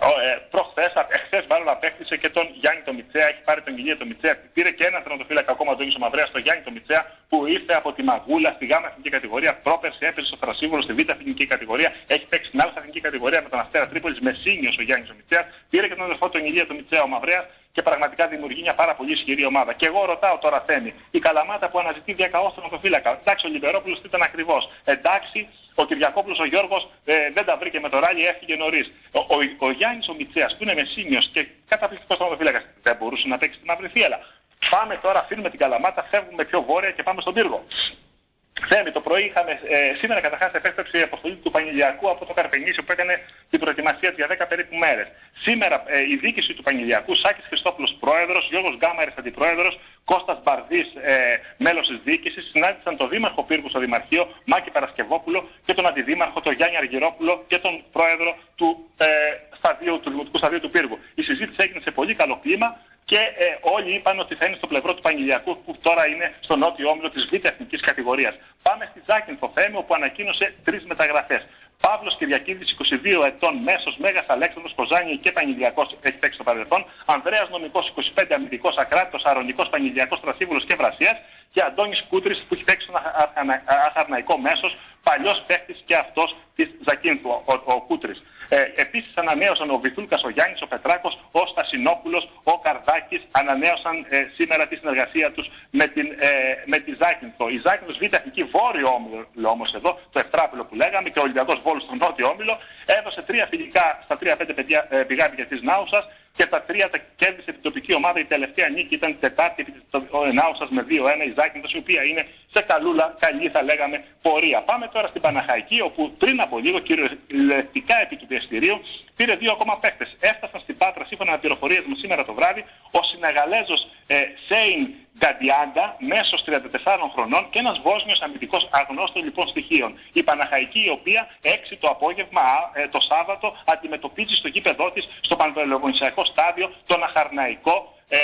ε, προχθές, εχθέ μάλλον απέκτησε και τον Γιάννη το Μιτσέα. Έχει πάρει τον Ηλία το Μιτσέα. Πήρε και ένα τερματοφύλακα ακόμα τον Ίσο Μαυρέα, τον Γιάννη το Μιτσέα, που ήρθε από τη Μαγούλα στη γάμα εθνική κατηγορία. Πρόπερση έπαιζε στο Θρασίβολο στη β' εθνική κατηγορία. Έχει παίξει στην άλλη εθνική κατηγορία με τον Αστέρα Τρίπολης με σύνιο ο Γιάννης ο Μιτσέας. Πήρε και τον αδερφό τον Ηλία το Μιτσέα ο Μαυρέα και πραγματικά δημιουργεί μια πάρα πολύ ισχυρή ομάδα. Και εγώ ρωτάω τώρα θέμη, η Καλαμάτα που αναζητεί διακαώ τερματοφύλακα. Εντάξει, ο Λιμπερόπουλος τι ήταν ακριβώς. Εντάξει, ο Κυριακόπουλος ο Γιώργος ε, δεν τα βρήκε με το ράλι, έφυγε νωρίς. Ο, ο, ο Γιάννης ο Μιτσέα που είναι μεσήμιος και καταπληκτικός τερματοφύλακα δεν μπορούσε να παίξει την μαύρη θύελα. Πάμε τώρα, αφήνουμε την Καλαμάτα, φεύγουμε πιο βόρεια και πάμε στον πύργο. Θέμη, το πρωί είχαμε, ε, σήμερα καταρχάς επέστρεψε η αποστολή του Πανηλιακού από το Καρπενήσιο που έκανε την προετοιμασία του για 10 περίπου μέρες. Σήμερα ε, η διοίκηση του Πανηλιακού, Σάκης Χριστόπουλος πρόεδρος, Γιώργος Γκάμαρης αντιπρόεδρος, Κώστας Μπαρδί ε, μέλος της διοίκησης, συνάντησαν τον Δήμαρχο Πύργου στο Δημαρχείο, Μάκη Παρασκευόπουλο και τον Αντιδήμαρχο, τον Γιάννη Αργυρόπουλο και τον πρόεδρο του, ε, σταδίου, του Δημοτικού Σταδίου του Πύργου. Η συζήτηση έγινε σε πολύ καλό κλίμα και ε, όλοι είπαν ότι θα είναι στο πλευρό του Πανηλιακού που τώρα είναι στο νότιο όμιλο της Β' Εθνικής Κατηγορίας. Πάμε στη Ζάκυνθο Θέμη όπου ανακοίνωσε τρεις μεταγραφές. Παύλος Κυριακίδης, 22 ετών, μέσος Μέγας Αλέξανδρος Κοζάνη και Πανηλιακό έχει παίξει στο παρελθόν. Ανδρέας Νομικός, 25 αμυντικός Ακράτητος, Αρωνικό Πανηλιακό Τρασίβουλο και Βρασίας. Και Αντώνης Κούτρης που έχει παίξει στον Αχαρναϊκό μέσος, παλιός παίχτη και αυτός της Ζακίνθου, ο, ο Κούτρης. Ε, Επίσης ανανέωσαν ο Βυθούλκας, ο Γιάννης, ο Πετράκος, ο Στασινόπουλος, ο Καρδάκης. Ανανέωσαν ε, σήμερα τη συνεργασία τους με, την, ε, με τη Ζάκυνθο. Η Ζάκυνθος Β' Εθνική Βόρειο Όμιλο όμως εδώ, το Ευτράπελο που λέγαμε, και ο Ολυμπιακός Βόλου στον Νότιο Όμιλο, έδωσε τρία φιλικά στα 3-5 πηγάδια της Νάουσα και τα τρία τα κέρδισε την τοπική ομάδα. Η τελευταία νίκη ήταν Τετάρτη επί τη Νάουσα με 2-1 η Ζάκυνθο, η οποία είναι σε καλούλα, καλή θα λέγαμε πορεία. Πάμε τώρα στην Παναχαϊκή, όπου πριν από λίγο κυριολεκτικά επί του πιεστηρίου πήρε δύο ακόμα παίκτες. Έφτασαν στην Πάτρα σύμφωνα με πληροφορίες μου σήμερα το βράδυ ο Συνεγαλέζο ε, Σέιν Γκαντιάντα, μέσος 34 χρονών και ένας Βόσνιος αμυντικός αγνώστων λοιπόν στοιχείων. Η Παναχαϊκή, η οποία 6 το απόγευμα ε, το Σάββατο αντιμετωπίζει στο γήπεδό της, στο Πανεπιστημιακό στάδιο, τον Αχαρναϊκό ε,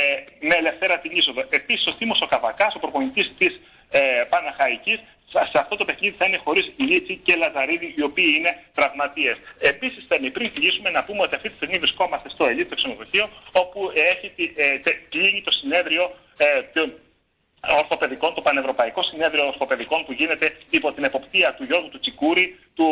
με ελευθέρα την είσοδο. Επίσης ο Θήμος ο Καβακάς, ο προπονητής της ε, Παναχαϊκής, σε αυτό το παιχνίδι θα είναι χωρίς Λίτσι και Λαζαρίδη, οι οποίοι είναι τραυματίες. Επίσης, θέλει πριν κλείσουμε να πούμε ότι αυτή τη στιγμή βρισκόμαστε στο Ελίτ, ξενοδοχείο, όπου έχει ε, κλείνει το συνέδριο ε, ορθοπαιδικών, το Πανευρωπαϊκό Συνέδριο Ορθοπαιδικών που γίνεται υπό την εποπτεία του Γιώργου του Τσικούρη, του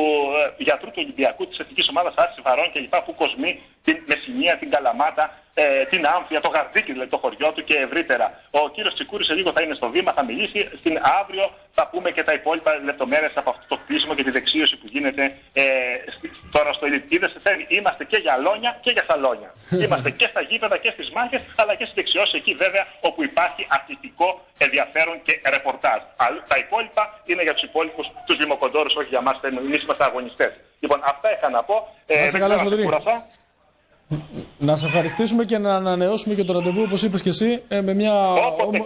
ε, γιατρού του Ολυμπιακού, της Εθνικής Ομάδας Άρση Βαρών κλπ. που κοσμεί την Μεσσηνία, την Καλαμάτα, ε, την Άμφια, το Γαρδίκι, δηλαδή το χωριό του και ευρύτερα. Ο κύριος Τσικούρη σε λίγο θα είναι στο βήμα, θα μιλήσει. Στην αύριο θα πούμε και τα υπόλοιπα λεπτομέρειες από αυτό το κλείσιμο και τη δεξίωση που γίνεται ε, τώρα στο Ελιτίδε. Είμαστε και για λόνια και για σαλόνια. Είμαστε και στα γήπεδα και στις μάχες, αλλά και στη δεξιώση εκεί βέβαια όπου υπάρχει αθλητικό ενδιαφέρον και ρεπορτάζ. Τα υπόλοιπα είναι για τους υπόλοιπους, τους δημοκοντόρους, όχι για εμά, εμεί είμαστε αγωνιστές. Λοιπόν, αυτά είχα να πω. Ε, να σε καλά, να σε ευχαριστήσουμε και να ανανεώσουμε και το ραντεβού, όπως είπες και εσύ, ε, με μια, όποτε,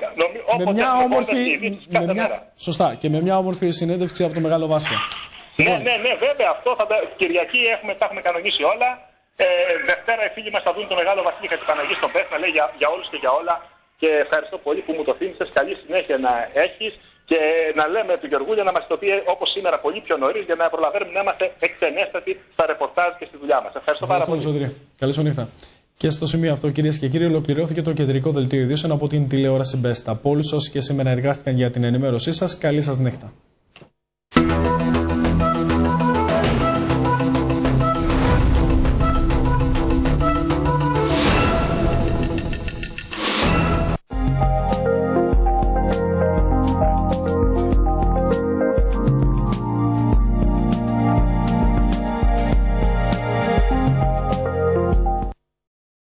με μια όμορφη. Με μια, σωστά, και με μια όμορφη συνέντευξη από το Μεγάλο Βάσκα. Ναι, λοιπόν. ναι, ναι, βέβαια, αυτό θα, Κυριακή έχουμε, τα έχουμε κανονίσει όλα. Ε, Δευτέρα οι φίλοι μας θα δουν το Μεγάλο Βασίλη Χατζηπαναγή στον Πες να λέει για, για όλους και για όλα. Και ευχαριστώ πολύ που μου το θύμισες. Καλή συνέχεια να έχεις και να λέμε του Γεωργούλια να μας το πει όπως σήμερα πολύ πιο νωρίς για να προλαβαίνουμε να είμαστε εκτενέστατοι στα ρεπορτάζ και στη δουλειά μας. Ευχαριστώ πάρα πολύ. Σωτήρι. Καλή σου νύχτα. Και στο σημείο αυτό, κυρίες και κύριοι, ολοκληρώθηκε το κεντρικό δελτίο ειδήσεων από την τηλεόραση Μπέστα. Από όλους όσοι και σήμερα εργάστηκαν για την ενημέρωσή σας, καλή σας νύχτα.